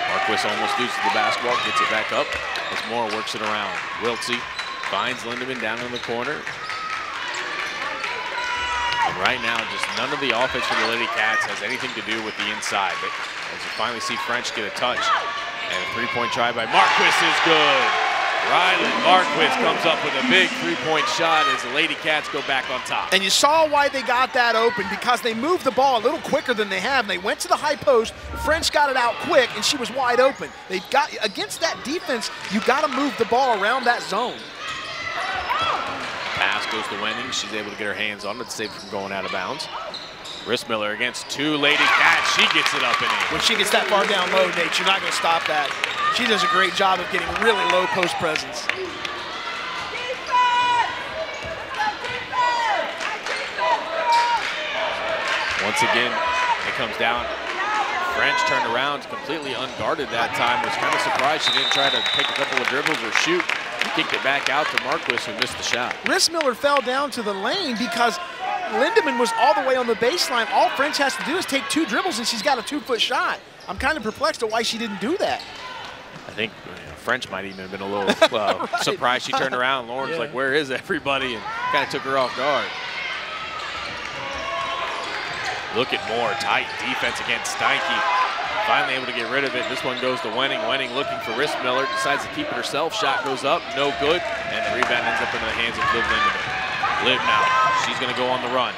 Marquis almost loses the basketball, gets it back up as Moore works it around. Wiltsey finds Lindemann down in the corner. Right now, just none of the offense for the Lady Cats has anything to do with the inside. But as you finally see French get a touch, and a three-point try by Marquis is good. Rylan Marquis comes up with a big three-point shot as the Lady Cats go back on top. And you saw why they got that open because they moved the ball a little quicker than they have. And they went to the high post. French got it out quick, and she was wide open. They've got against that defense. You got to move the ball around that zone. Pass goes to Wenning. She's able to get her hands on it to save it from going out of bounds. Rissmiller against two Lady Cats. She gets it up and in. When she gets that far down low, Nate, you're not going to stop that. She does a great job of getting really low post presence. Once again, it comes down. French turned around, completely unguarded that time. Was kind of surprised she didn't try to take a couple of dribbles or shoot. Kicked it back out to Marquis, who missed the shot. Rissmiller fell down to the lane because Lindemann was all the way on the baseline. All French has to do is take two dribbles, and she's got a two-foot shot. I'm kind of perplexed at why she didn't do that. I think you know, French might even have been a little uh, right. surprised. She turned around. Lauren's yeah. like, where is everybody? And kind of took her off guard. Look at Moore, tight defense against Steinke. Finally able to get rid of it. This one goes to Wenning. Wenning looking for Rissmiller, decides to keep it herself. Shot goes up, no good, and the rebound ends up into the hands of Liv Lindemann. Liv now, she's gonna go on the run.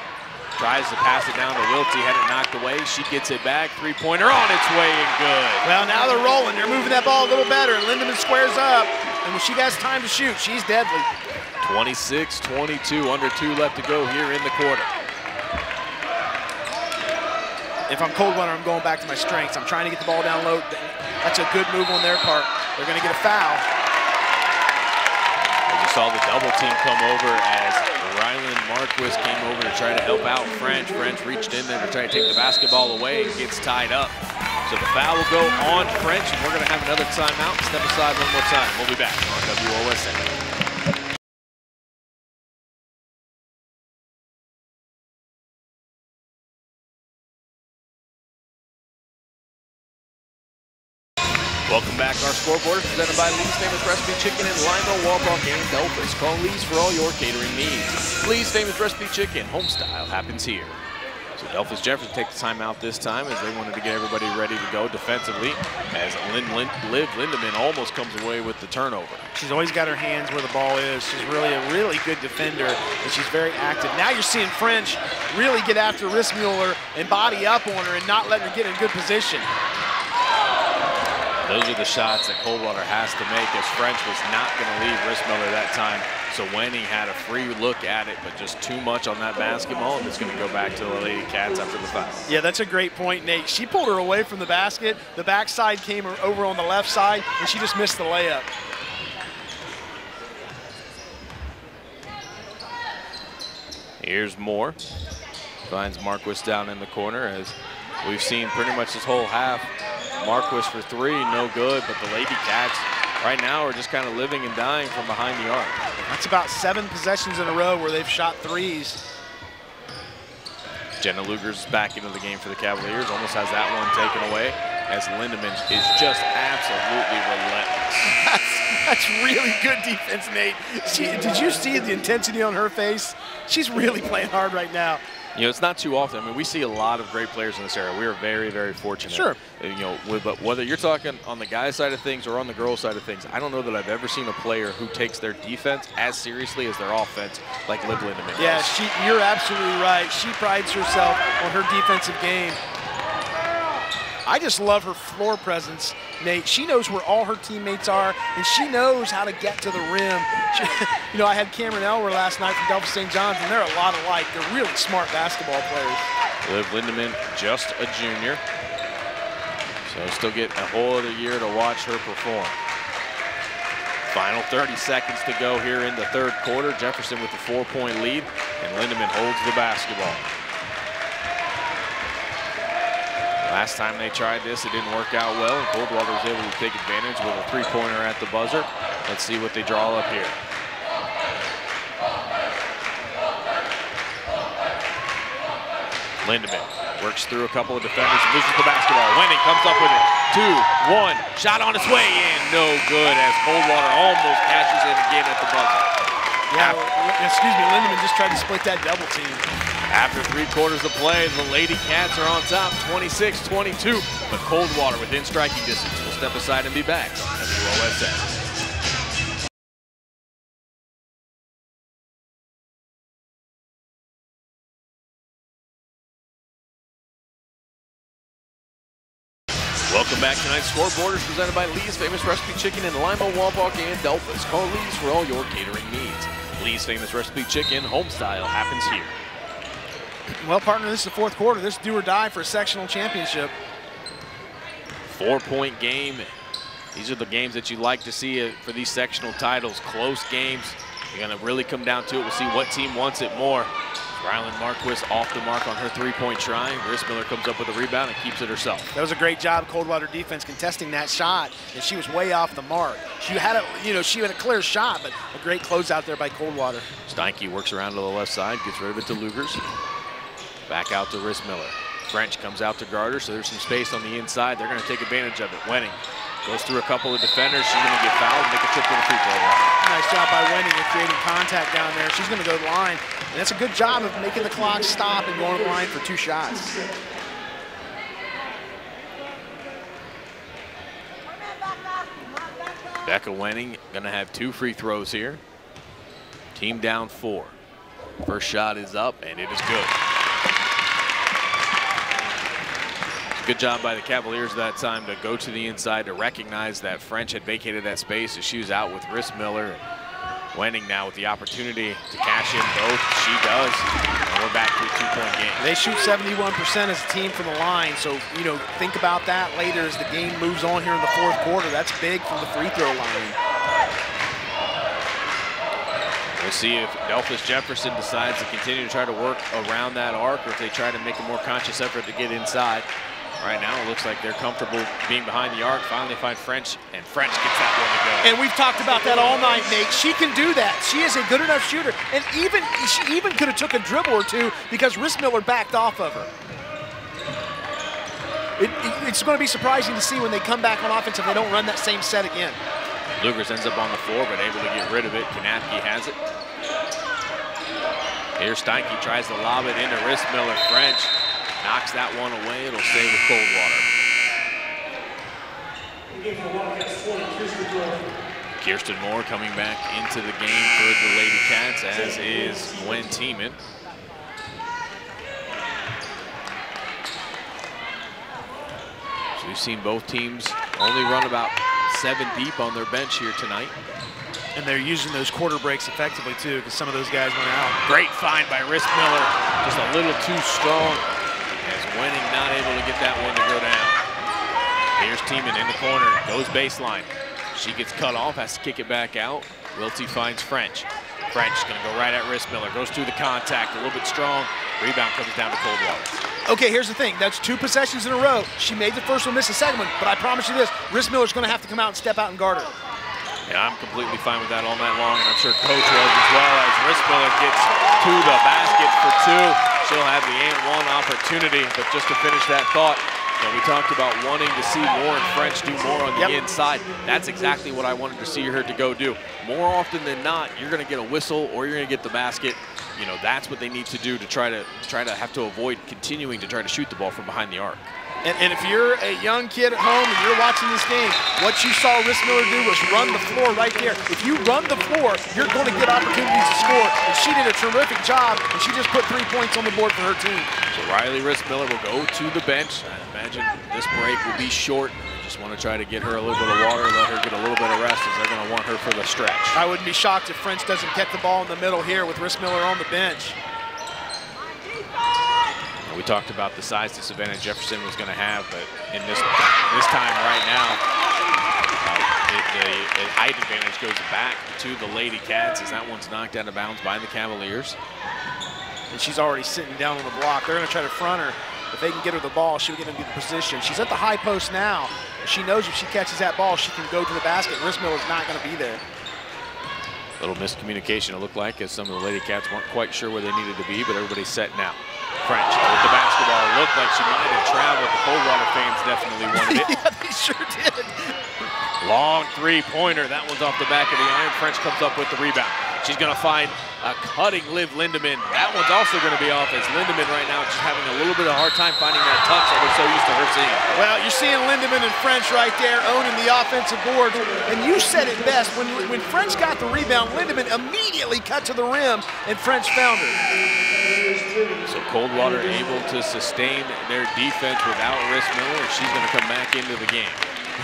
Tries to pass it down to Wiltsey, had it knocked away. She gets it back, three-pointer on its way and good. Well, now they're rolling. They're moving that ball a little better, and Lindemann squares up. And when she has time to shoot, she's deadly. 26-22, under two left to go here in the quarter. If I'm Coldwater, I'm going back to my strengths. I'm trying to get the ball down low. That's a good move on their part. They're going to get a foul. As you saw the double team come over as Rylan Marquis came over to try to help out French. French reached in there to try to take the basketball away and gets tied up. So the foul will go on French, and we're going to have another timeout. Step aside one more time. We'll be back on WOSN. Scoreboard presented by Lee's Famous Recipe Chicken in Lima, Wapak, and Delphos. Call Lee's for all your catering needs. Lee's Famous Recipe Chicken, home style, happens here. So Delphos Jefferson takes the timeout this time as they wanted to get everybody ready to go defensively as Lynn, Lynn, Liv Lindemann almost comes away with the turnover. She's always got her hands where the ball is. She's really a really good defender, and she's very active. Now you're seeing French really get after Rissmiller and body up on her and not let her get in good position. Those are the shots that Coldwater has to make as French was not going to leave Rissmiller that time. So Wenning had a free look at it, but just too much on that basketball, and it's going to go back to the Lady Cats after the foul. Yeah, that's a great point, Nate. She pulled her away from the basket. The backside came over on the left side, and she just missed the layup. Here's Moore. Finds Marquis down in the corner as we've seen pretty much this whole half. Marquis for three, no good, but the Lady Cats right now are just kind of living and dying from behind the arc. That's about seven possessions in a row where they've shot threes. Jenna Luger's back into the game for the Cavaliers, almost has that one taken away as Lindemann is just absolutely relentless. That's, that's really good defense, Nate. She, did you see the intensity on her face? She's really playing hard right now. You know, it's not too often. I mean, we see a lot of great players in this area. We are very, very fortunate. Sure. Uh, you know, but whether you're talking on the guy side of things or on the girl side of things, I don't know that I've ever seen a player who takes their defense as seriously as their offense, like Liv Lindemann. Yeah, she, you're absolutely right. She prides herself on her defensive game. I just love her floor presence, Nate. She knows where all her teammates are, and she knows how to get to the rim. She, you know, I had Cameron Elwer last night from Delphos St. John's, and they're a lot alike. They're really smart basketball players. Liv Lindemann, just a junior. So still get a whole other year to watch her perform. Final 30 seconds to go here in the third quarter. Jefferson with the four-point lead, and Lindemann holds the basketball. Last time they tried this, it didn't work out well, and Coldwater was able to take advantage with a three-pointer at the buzzer. Let's see what they draw up here. Lindemann works through a couple of defenders, loses the basketball. Wenning comes up with it. Two, one, shot on its way in, no good as Coldwater almost catches it again at the buzzer. Yeah, excuse me, Lindemann just tried to split that double team. After three quarters of play, the Lady Cats are on top, 26-22, but Coldwater within striking distance will step aside and be back. WOSN. Welcome back. Tonight's scoreboard is presented by Lee's Famous Recipe Chicken in Lima, Wapak, and Delphos. Call Lee's for all your catering needs. Lee's Famous Recipe Chicken, home style, happens here. Well, partner, this is the fourth quarter. This do or die for a sectional championship. Four-point game. These are the games that you like to see uh, for these sectional titles. Close games. You're going to really come down to it. We'll see what team wants it more. Rylan Marquis off the mark on her three-point try. Miller comes up with a rebound and keeps it herself. That was a great job, Coldwater defense contesting that shot, and she was way off the mark. She had a, you know, she had a clear shot, but a great close out there by Coldwater. Steinke works around to the left side, gets rid of it to Lugers. Back out to Rissmiller. French comes out to Garter, so there's some space on the inside. They're going to take advantage of it. Wenning Goes through a couple of defenders. She's going to get fouled and make a trip to the free throw line. Nice job by Wendy in creating contact down there. She's going to go to the line. And that's a good job of making the clock stop and going to the line for two shots. Becca Wenning going to have two free throws here. Team down four. First shot is up, and it is good. Good job by the Cavaliers that time to go to the inside to recognize that French had vacated that space as she was out with Rissmiller. Wenning now with the opportunity to cash in both. She does. And we're back to a two-point game. They shoot 71% as a team from the line. So, you know, think about that later as the game moves on here in the fourth quarter. That's big from the free throw line. We'll see if Delphos Jefferson decides to continue to try to work around that arc or if they try to make a more conscious effort to get inside. Right now, it looks like they're comfortable being behind the arc. Finally find French, and French gets that one to go. And we've talked about that all night, Nate. She can do that. She is a good enough shooter. And even she even could have took a dribble or two because Rissmiller backed off of her. It, it, it's going to be surprising to see when they come back on offense if they don't run that same set again. Lucas ends up on the floor, but able to get rid of it. Kanapke has it. Here Steinke tries to lob it into Rissmiller. French knocks that one away. It'll stay with Coldwater. Kirsten Moore coming back into the game for the Lady Cats, as is Gwen Tiemann. So we've seen both teams only run about seven deep on their bench here tonight. And they're using those quarter breaks effectively too, because some of those guys went out. Great find by Riss Miller, just a little too strong as Wenning not able to get that one to go down. Here's Tiemann in the corner, goes baseline. She gets cut off, has to kick it back out. Wiltsey finds French. French is gonna go right at Rissmiller. goes through the contact, a little bit strong. Rebound comes down to Coldwater. Okay, here's the thing. That's two possessions in a row. She made the first one, missed the second one, but I promise you this, Rissmiller's gonna have to come out and step out and guard her. Yeah, I'm completely fine with that all night long, and I'm sure Coach was as well as Rissmiller gets to the basket for two. She'll have the and one opportunity, but just to finish that thought, you know, we talked about wanting to see Lauren French do more on the Yep. inside. That's exactly what I wanted to see her to go do. More often than not, you're going to get a whistle or you're going to get the basket. You know, that's what they need to do to try to try to have to avoid continuing to try to shoot the ball from behind the arc. And, and if you're a young kid at home and you're watching this game, what you saw Rissmiller do was run the floor right there. If you run the floor, you're going to get opportunities to score. And she did a terrific job, and she just put three points on the board for her team. So Riley Rissmiller will go to the bench. I imagine this break will be short. Just want to try to get her a little bit of water, let her get a little bit of rest as they're going to want her for the stretch. I wouldn't be shocked if French doesn't get the ball in the middle here with Rissmiller on the bench. We talked about the size disadvantage Jefferson was going to have, but in this this time right now, uh, it, the, height advantage goes back to the Lady Cats as that one's knocked out of bounds by the Cavaliers. And she's already sitting down on the block. They're going to try to front her. If they can get her the ball, she'll get into the position. She's at the high post now. She knows if she catches that ball, she can go to the basket. Riss is not going to be there. Little miscommunication it looked like as some of the Lady Cats weren't quite sure where they needed to be, but everybody's set now. French with the basketball. Looked like she might have traveled. The Coldwater fans definitely wanted it. yeah, they sure did. Long three-pointer. That one's off the back of the iron. French comes up with the rebound. She's going to find a cutting Liv Lindemann. That one's also going to be off as Lindemann right now just having a little bit of a hard time finding that touch that we're so used to her seeing. Well, you're seeing Lindemann and French right there owning the offensive boards. And you said it best. When, when French got the rebound, Lindemann immediately cut to the rim, and French found her. So Coldwater able to sustain their defense without Riss Miller. She's going to come back into the game.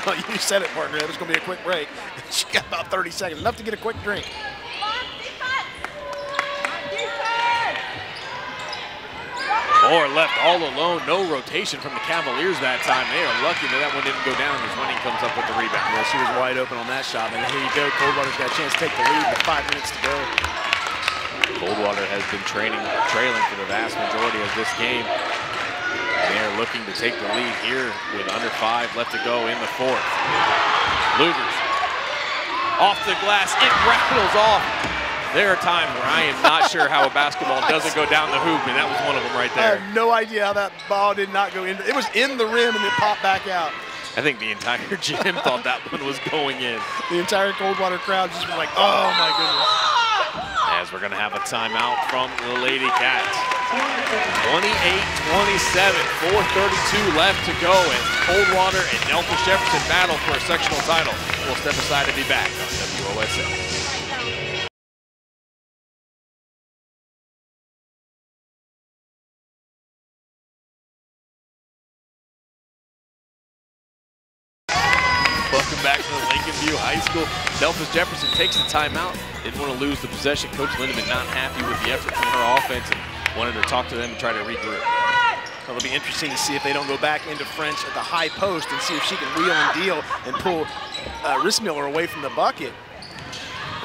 Well, you said it, partner. It was going to be a quick break. She got about 30 seconds, enough to get a quick drink. Moore left all alone, no rotation from the Cavaliers that time. They are lucky that that one didn't go down as Wenning comes up with the rebound. Yeah, she was wide open on that shot, and here you go. Coldwater's got a chance to take the lead with five minutes to go. Coldwater has been training, trailing for the vast majority of this game. And they are looking to take the lead here with under five left to go in the fourth. Lugers off the glass, it rattles off. There are times where I am not sure how a basketball doesn't go down the hoop, and that was one of them right there. I have no idea how that ball did not go in. It was in the rim and it popped back out. I think the entire gym thought that one was going in. The entire Coldwater crowd just was like, oh my goodness. As we're going to have a timeout from the Lady Cats. 28-27, 4.32 left to go as Coldwater and Delphos Jefferson battle for a sectional title. We'll step aside and be back on WOSN. Welcome back to the Lincoln View High School. Delphos Jefferson takes the timeout. Didn't want to lose the possession. Coach Lindemann not happy with the effort from her offense and wanted to talk to them and try to regroup. It'll be interesting to see if they don't go back into French at the high post and see if she can wheel and deal and pull uh, Rissmiller away from the bucket.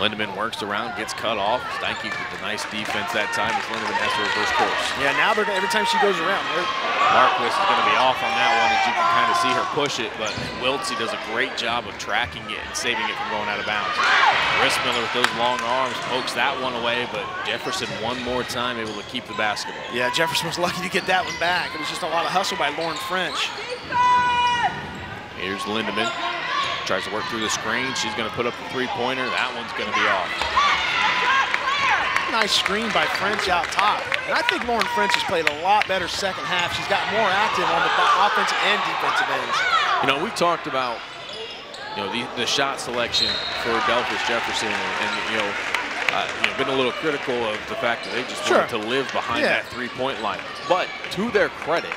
Lindemann works around, gets cut off. Steinke with the nice defense that time as Lindemann has to reverse course. Yeah, now they're every time she goes around, Marquis is going to be off on that one as you can kind of see her push it, but Wiltsey does a great job of tracking it and saving it from going out of bounds. Miller with those long arms pokes that one away, but Jefferson one more time able to keep the basketball. Yeah, Jefferson was lucky to get that one back. It was just a lot of hustle by Lauren French. Here's Lindemann. Tries to work through the screen. She's going to put up the three-pointer. That one's going to be off. Nice screen by French out top. And I think Lauren French has played a lot better second half. She's got more active on the offensive and defensive ends. You know, we've talked about, you know, the, the shot selection for Delphos Jefferson and, and you know, uh, you know, been a little critical of the fact that they just Sure. wanted to live behind Yeah. that three-point line. But to their credit,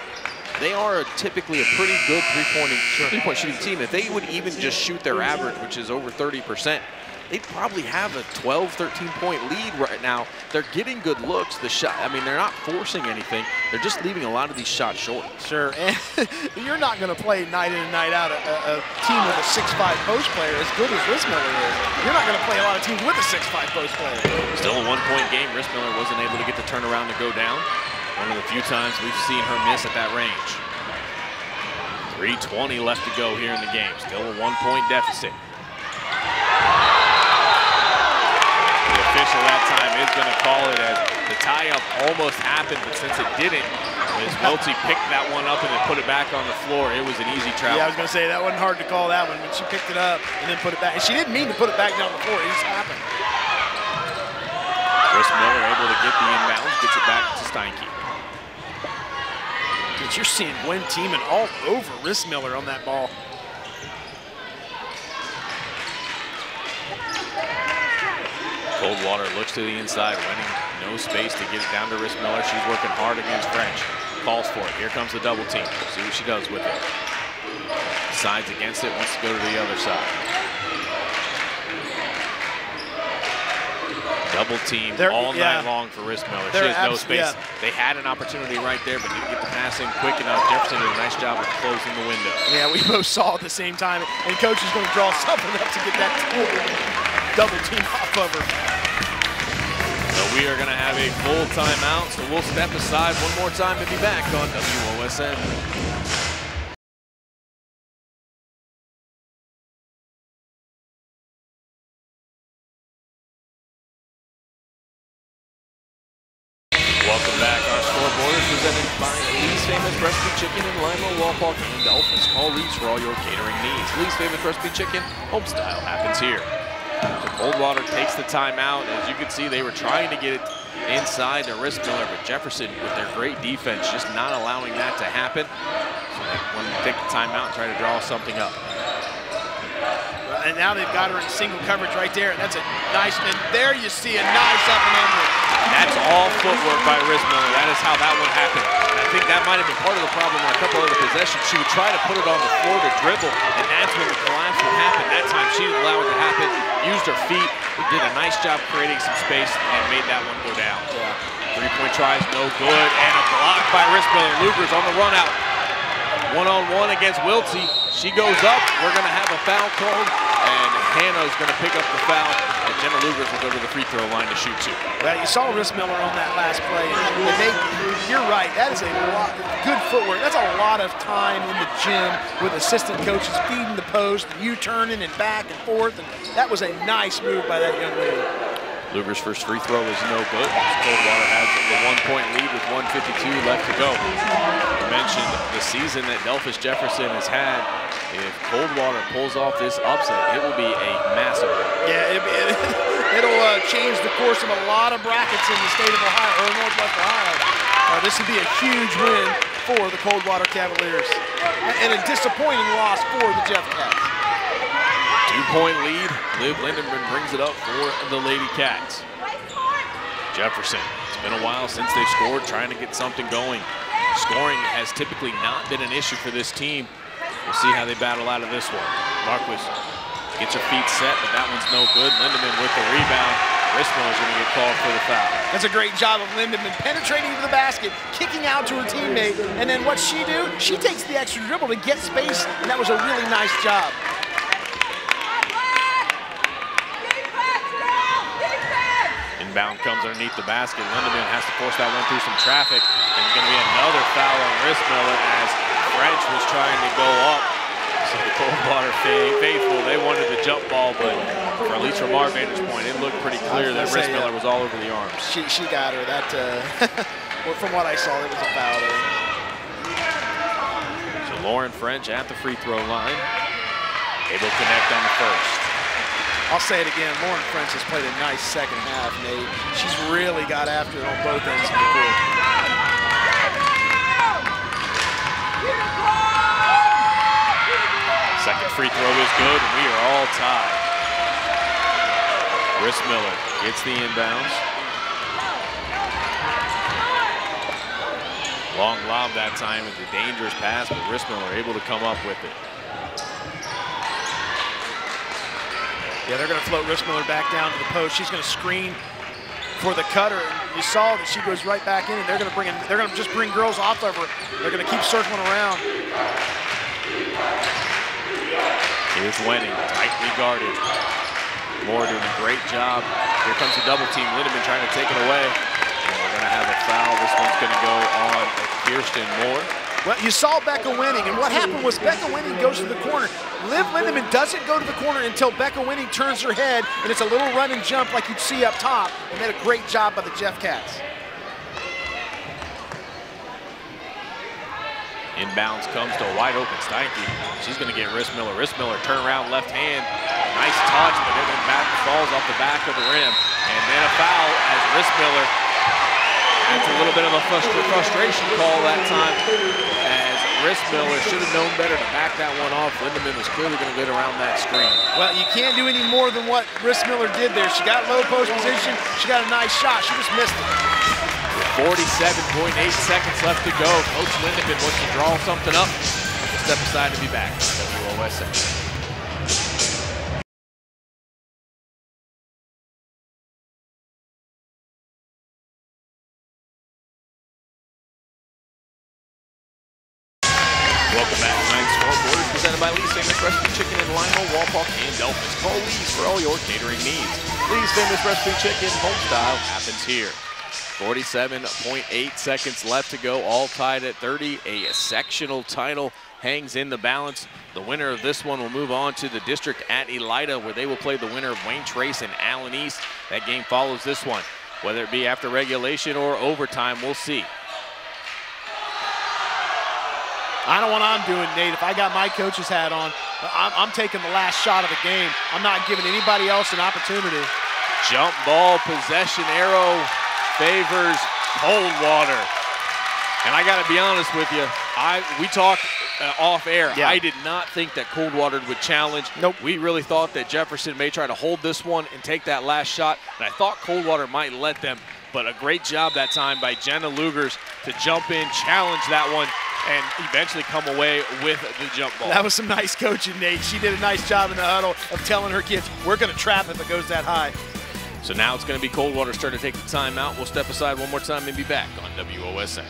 they are a typically a pretty good three-point shooting team. If they would even just shoot their average, which is over 30%, they'd probably have a 12, 13 point lead right now. They're getting good looks. The shot, I mean, they're not forcing anything. They're just leaving a lot of these shots short. Sure, and you're not going to play night in and night out a, a, a team with a 6'5 post player as good as Rissmiller is. You're not going to play a lot of teams with a 6'5 post player. Still a one-point game. Miller wasn't able to get the turnaround to go down. One of the few times we've seen her miss at that range. 3.20 left to go here in the game. Still a one-point deficit. The official at time is going to call it as the tie-up almost happened, but since it didn't, Ms. Wiltsey picked that one up and then put it back on the floor. It was an easy travel. Yeah, I was going to say, that wasn't hard to call that one, but she picked it up and then put it back. And she didn't mean to put it back down the floor. It just happened. Rissmiller able to get the inbounds, gets it back to Steinke. You're seeing Gwen Tiemann all over Rissmiller on that ball. Coldwater looks to the inside, running no space to get it down to Rissmiller. She's working hard against French. Calls for it. Here comes the double team. See what she does with it. Sides against it, wants to go to the other side. Double team They're, all yeah. night long for Rissmiller. They're she has no space. Yeah. They had an opportunity right there, but didn't get the pass in quick enough. Jefferson did a nice job of closing the window. Yeah, we both saw at the same time, and coach is going to draw something up to get that double team off of her. So we are going to have a full timeout, so we'll step aside one more time and be back on WOSN. Chicken in Lima, Wapak, and Delphos. Call Reeds for all your catering needs. Lee's Famous Recipe Chicken, home style happens here. So Coldwater takes the timeout. As you can see, they were trying to get it inside to Rissmiller, but Jefferson, with their great defense, just not allowing that to happen. So they wanted to take the timeout and try to draw something up and now they've got her in single coverage right there. And That's a nice, and there you see a nice up and under. That's all footwork by Rissmiller. That is how that one happened. And I think that might have been part of the problem on a couple other possessions. She would try to put it on the floor to dribble, and that's when the collapse would happen. That time she didn't allow it to happen, used her feet, did a nice job creating some space, and made that one go down. Yeah. Three-point tries, no good, and a block by Rissmiller. Luger's on the run out. One-on-one -on -one against Wiltsey. She goes up. We're going to have a foul called, and Hannah is going to pick up the foul, and Jenna Lugers will go to the free throw line to shoot two. Well, you saw Rissmiller on that last play. They, you're right. That is a lot good footwork. That's a lot of time in the gym with assistant coaches feeding the post, U-turning and back and forth, and that was a nice move by that young lady. Luger's first free throw is no good. Coldwater has the one-point lead with 152 left to go. You mentioned the season that Delphos Jefferson has had. If Coldwater pulls off this upset, it will be a massive one. Yeah, it, will uh, change the course of a lot of brackets in the state of Ohio, or Northwest Ohio. Uh, this would be a huge win for the Coldwater Cavaliers. And a disappointing loss for the Jeff Cats. Two-point lead. Liv Lindemann brings it up for the Lady Cats. Jefferson. It's been a while since they've scored, trying to get something going. Scoring has typically not been an issue for this team. We'll see how they battle out of this one. Marquis gets her feet set, but that one's no good. Lindemann with the rebound. Rissmiller is going to get called for the foul. That's a great job of Lindemann penetrating to the basket, kicking out to her teammate, and then what she do? She takes the extra dribble to get space, and that was a really nice job. Inbound comes underneath the basket. Lindemann has to force that one through some traffic. And it's going to be another foul on Rissmiller as French was trying to go up. So the Coldwater faithful, they wanted the jump ball, but for at least from our vantage point, it looked pretty clear that Rissmiller was all over the arms. She, she got her. That, uh, from what I saw, it was a foul there. So Lauren French at the free throw line. Able to connect on the first. I'll say it again, Lauren French has played a nice second half, Nate. She's really got after it on both ends of the court. Second free throw is good, and we are all tied. Rissmiller gets the inbounds. Long lob that time with a dangerous pass, but Rissmiller able to come up with it. Yeah, they're going to float Rissmiller back down to the post. She's going to screen for the cutter. You saw that she goes right back in, and they're going to bring in, they're going to just bring girls off of her. They're going to keep circling around. Here's Wenning, tightly guarded. Moore doing a great job. Here comes the double team. Lindemann trying to take it away. And we're going to have a foul. This one's going to go on Kirsten Moore. Well, you saw Becca Wenning, and what happened was Becca Wenning goes to the corner. Liv Lindemann doesn't go to the corner until Becca Wenning turns her head, and it's a little run and jump like you'd see up top, and then a great job by the Jeff Cats. Inbounds comes to a wide open Steinke. She's going to get Rissmiller. Wrist Miller turn around left hand. Nice touch, but then back falls off the back of the rim. And then a foul as Rissmiller. That's a little bit of a frustration call that time as Rissmiller should have known better to back that one off. Lindemann was clearly going to get around that screen. Well, you can't do any more than what Rissmiller did there. She got low post position. She got a nice shot. She just missed it. 47.8 seconds left to go. Coach Lindemann wants to draw something up. Step aside to be back. WOSN. Here. 47.8 seconds left to go, all tied at 30. A sectional title hangs in the balance. The winner of this one will move on to the district at Elida, where they will play the winner of Wayne Trace and Allen East. That game follows this one. Whether it be after regulation or overtime, we'll see. I know what I'm doing, Nate. If I got my coach's hat on, I'm, I'm taking the last shot of the game. I'm not giving anybody else an opportunity. Jump ball, possession arrow, favors Coldwater. And I got to be honest with you, I we talked uh, off air. Yeah. I did not think that Coldwater would challenge. Nope. We really thought that Jefferson may try to hold this one and take that last shot, and I thought Coldwater might let them. But a great job that time by Jenna Lugers to jump in, challenge that one, and eventually come away with the jump ball. That was some nice coaching, Nate. She did a nice job in the huddle of telling her kids, we're going to trap if it goes that high. So now it's going to be Coldwater starting to take the timeout. We'll step aside one more time and be back on WOSN.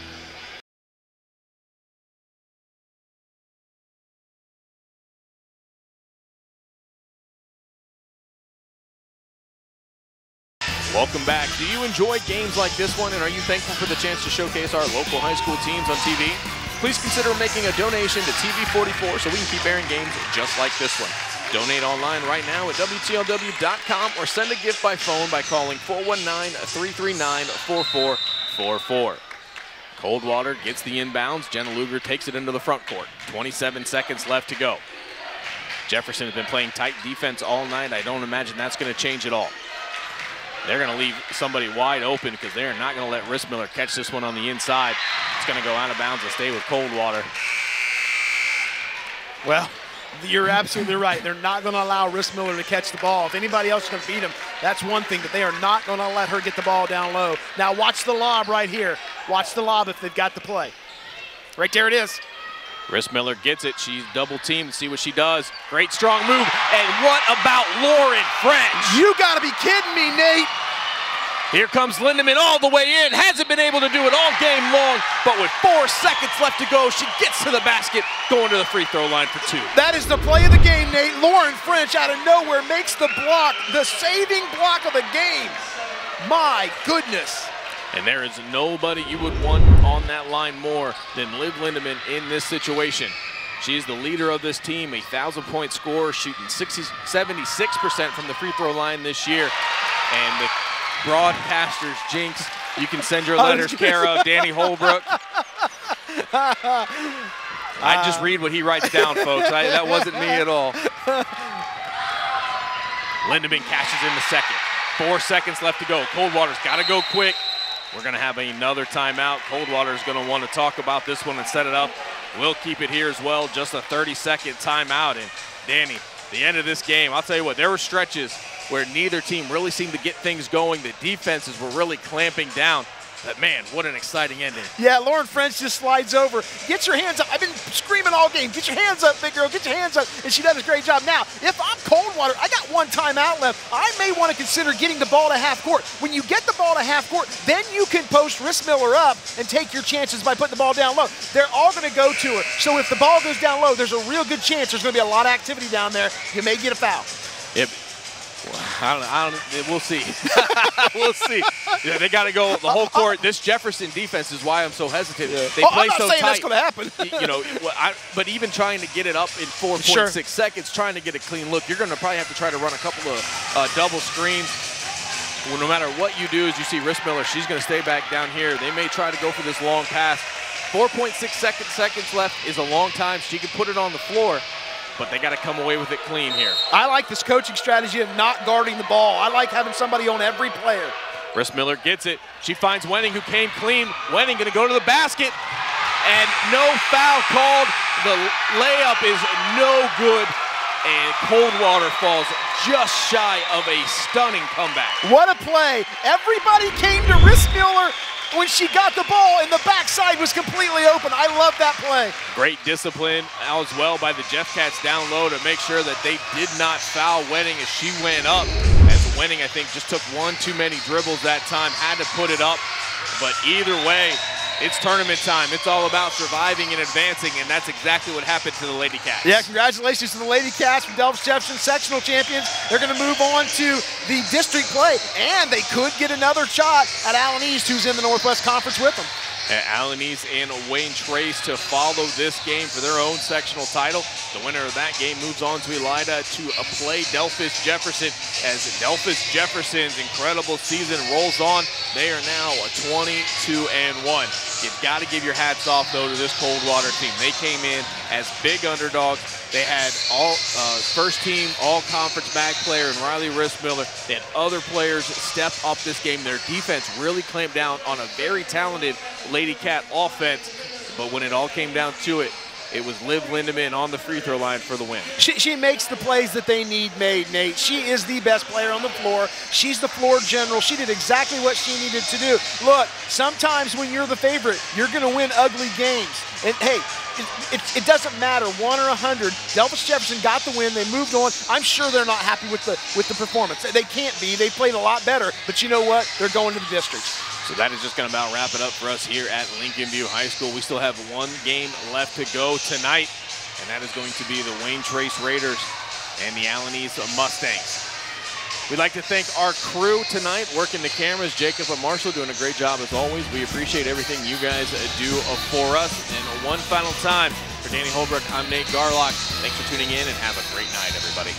Welcome back. Do you enjoy games like this one and are you thankful for the chance to showcase our local high school teams on TV? Please consider making a donation to TV44 so we can keep airing games just like this one. Donate online right now at WTLW.com or send a gift by phone by calling 419-339-4444. Coldwater gets the inbounds. Jenna Luger takes it into the front court. 27 seconds left to go. Jefferson has been playing tight defense all night. I don't imagine that's going to change at all. They're going to leave somebody wide open because they're not going to let Rissmiller catch this one on the inside. It's going to go out of bounds and stay with Coldwater. Well, you're absolutely right. They're not going to allow Rissmiller to catch the ball. If anybody else can beat him, that's one thing, but they are not going to let her get the ball down low. Now watch the lob right here. Watch the lob if they've got the play. Right there it is. Rissmiller gets it. She's double teamed. See what she does. Great strong move. And what about Lauren French? You got to be kidding me, Nate. Here comes Lindemann all the way in. Hasn't been able to do it all game long, but with four seconds left to go, she gets to the basket, going to the free throw line for two. That is the play of the game, Nate. Lauren French out of nowhere makes the block, the saving block of the game. My goodness. And there is nobody you would want on that line more than Liv Lindemann in this situation. She's the leader of this team, a 1,000-point scorer, shooting 60, 76% from the free throw line this year. And the broadcasters jinx. You can send your letters care of Danny Holbrook. I just read what he writes down, folks. I, that wasn't me at all. Lindemann cashes in the second. Four seconds left to go. Coldwater's got to go quick. We're going to have another timeout. Coldwater's going to want to talk about this one and set it up. We'll keep it here as well. Just a 30-second timeout. And Danny, the end of this game, I'll tell you what, there were stretches where neither team really seemed to get things going. The defenses were really clamping down. But man, what an exciting ending. Yeah, Lauren French just slides over. Get your hands up. I've been screaming all game. Get your hands up, big girl. Get your hands up. And she does a great job. Now, if I'm cold Coldwater, I got one timeout left. I may want to consider getting the ball to half court. When you get the ball to half court, then you can post Rissmiller up and take your chances by putting the ball down low. They're all going to go to her. So if the ball goes down low, there's a real good chance there's going to be a lot of activity down there. You may get a foul. Yep. I don't, I don't, we'll see. we'll see. Yeah, they got to go the whole court. This Jefferson defense is why I'm so hesitant. Yeah. They Oh, play I'm not so saying tight. that's going to happen. You know, I, but even trying to get it up in 4.6 Sure. seconds, trying to get a clean look, you're going to probably have to try to run a couple of uh, double screens. Well, no matter what you do, as you see Rissmiller, she's going to stay back down here. They may try to go for this long pass. 4.6 second, seconds left is a long time. She can put it on the floor, but they got to come away with it clean here. I like this coaching strategy of not guarding the ball. I like having somebody on every player. Rissmiller gets it. She finds Wenning, who came clean. Wenning going to go to the basket, and no foul called. The layup is no good, and Coldwater falls just shy of a stunning comeback. What a play. Everybody came to Rissmiller when she got the ball, and the backside was completely open. I love that play. Great discipline as well by the Jeff Cats down low to make sure that they did not foul Wenning as she went up. As Wenning, I think, just took one too many dribbles that time, had to put it up. But either way, it's tournament time. It's all about surviving and advancing, and that's exactly what happened to the Lady Cats. Yeah, congratulations to the Lady Cats from Delphos Jefferson sectional champions. They're going to move on to the district play, and they could get another shot at Allen East, who's in the Northwest Conference with them. Uh, Allen East and Wayne Trace to follow this game for their own sectional title. The winner of that game moves on to Elida to play Delphos Jefferson as Delphos Jefferson's incredible season rolls on. They are now a 22 and 1. You've got to give your hats off though to this Coldwater team. They came in as big underdogs. They had all uh, first team all conference back player and Riley Rissmiller. They had other players step up this game. Their defense really clamped down on a very talented Lady Cat offense. But when it all came down to it, it was Liv Lindemann on the free throw line for the win. She, she makes the plays that they need made, Nate. She is the best player on the floor. She's the floor general. She did exactly what she needed to do. Look, sometimes when you're the favorite, you're going to win ugly games. And hey, it, it, it doesn't matter, one or a hundred. Delphos Jefferson got the win. They moved on. I'm sure they're not happy with the with the performance. They can't be. They played a lot better. But you know what? They're going to the districts. So that is just going to about wrap it up for us here at Lincolnview High School. We still have one game left to go tonight, and that is going to be the Wayne Trace Raiders and the Allen East Mustangs. We'd like to thank our crew tonight, working the cameras. Jacob and Marshall doing a great job as always. We appreciate everything you guys do for us. And one final time, for Danny Holbrook, I'm Nate Garlock. Thanks for tuning in and have a great night, everybody.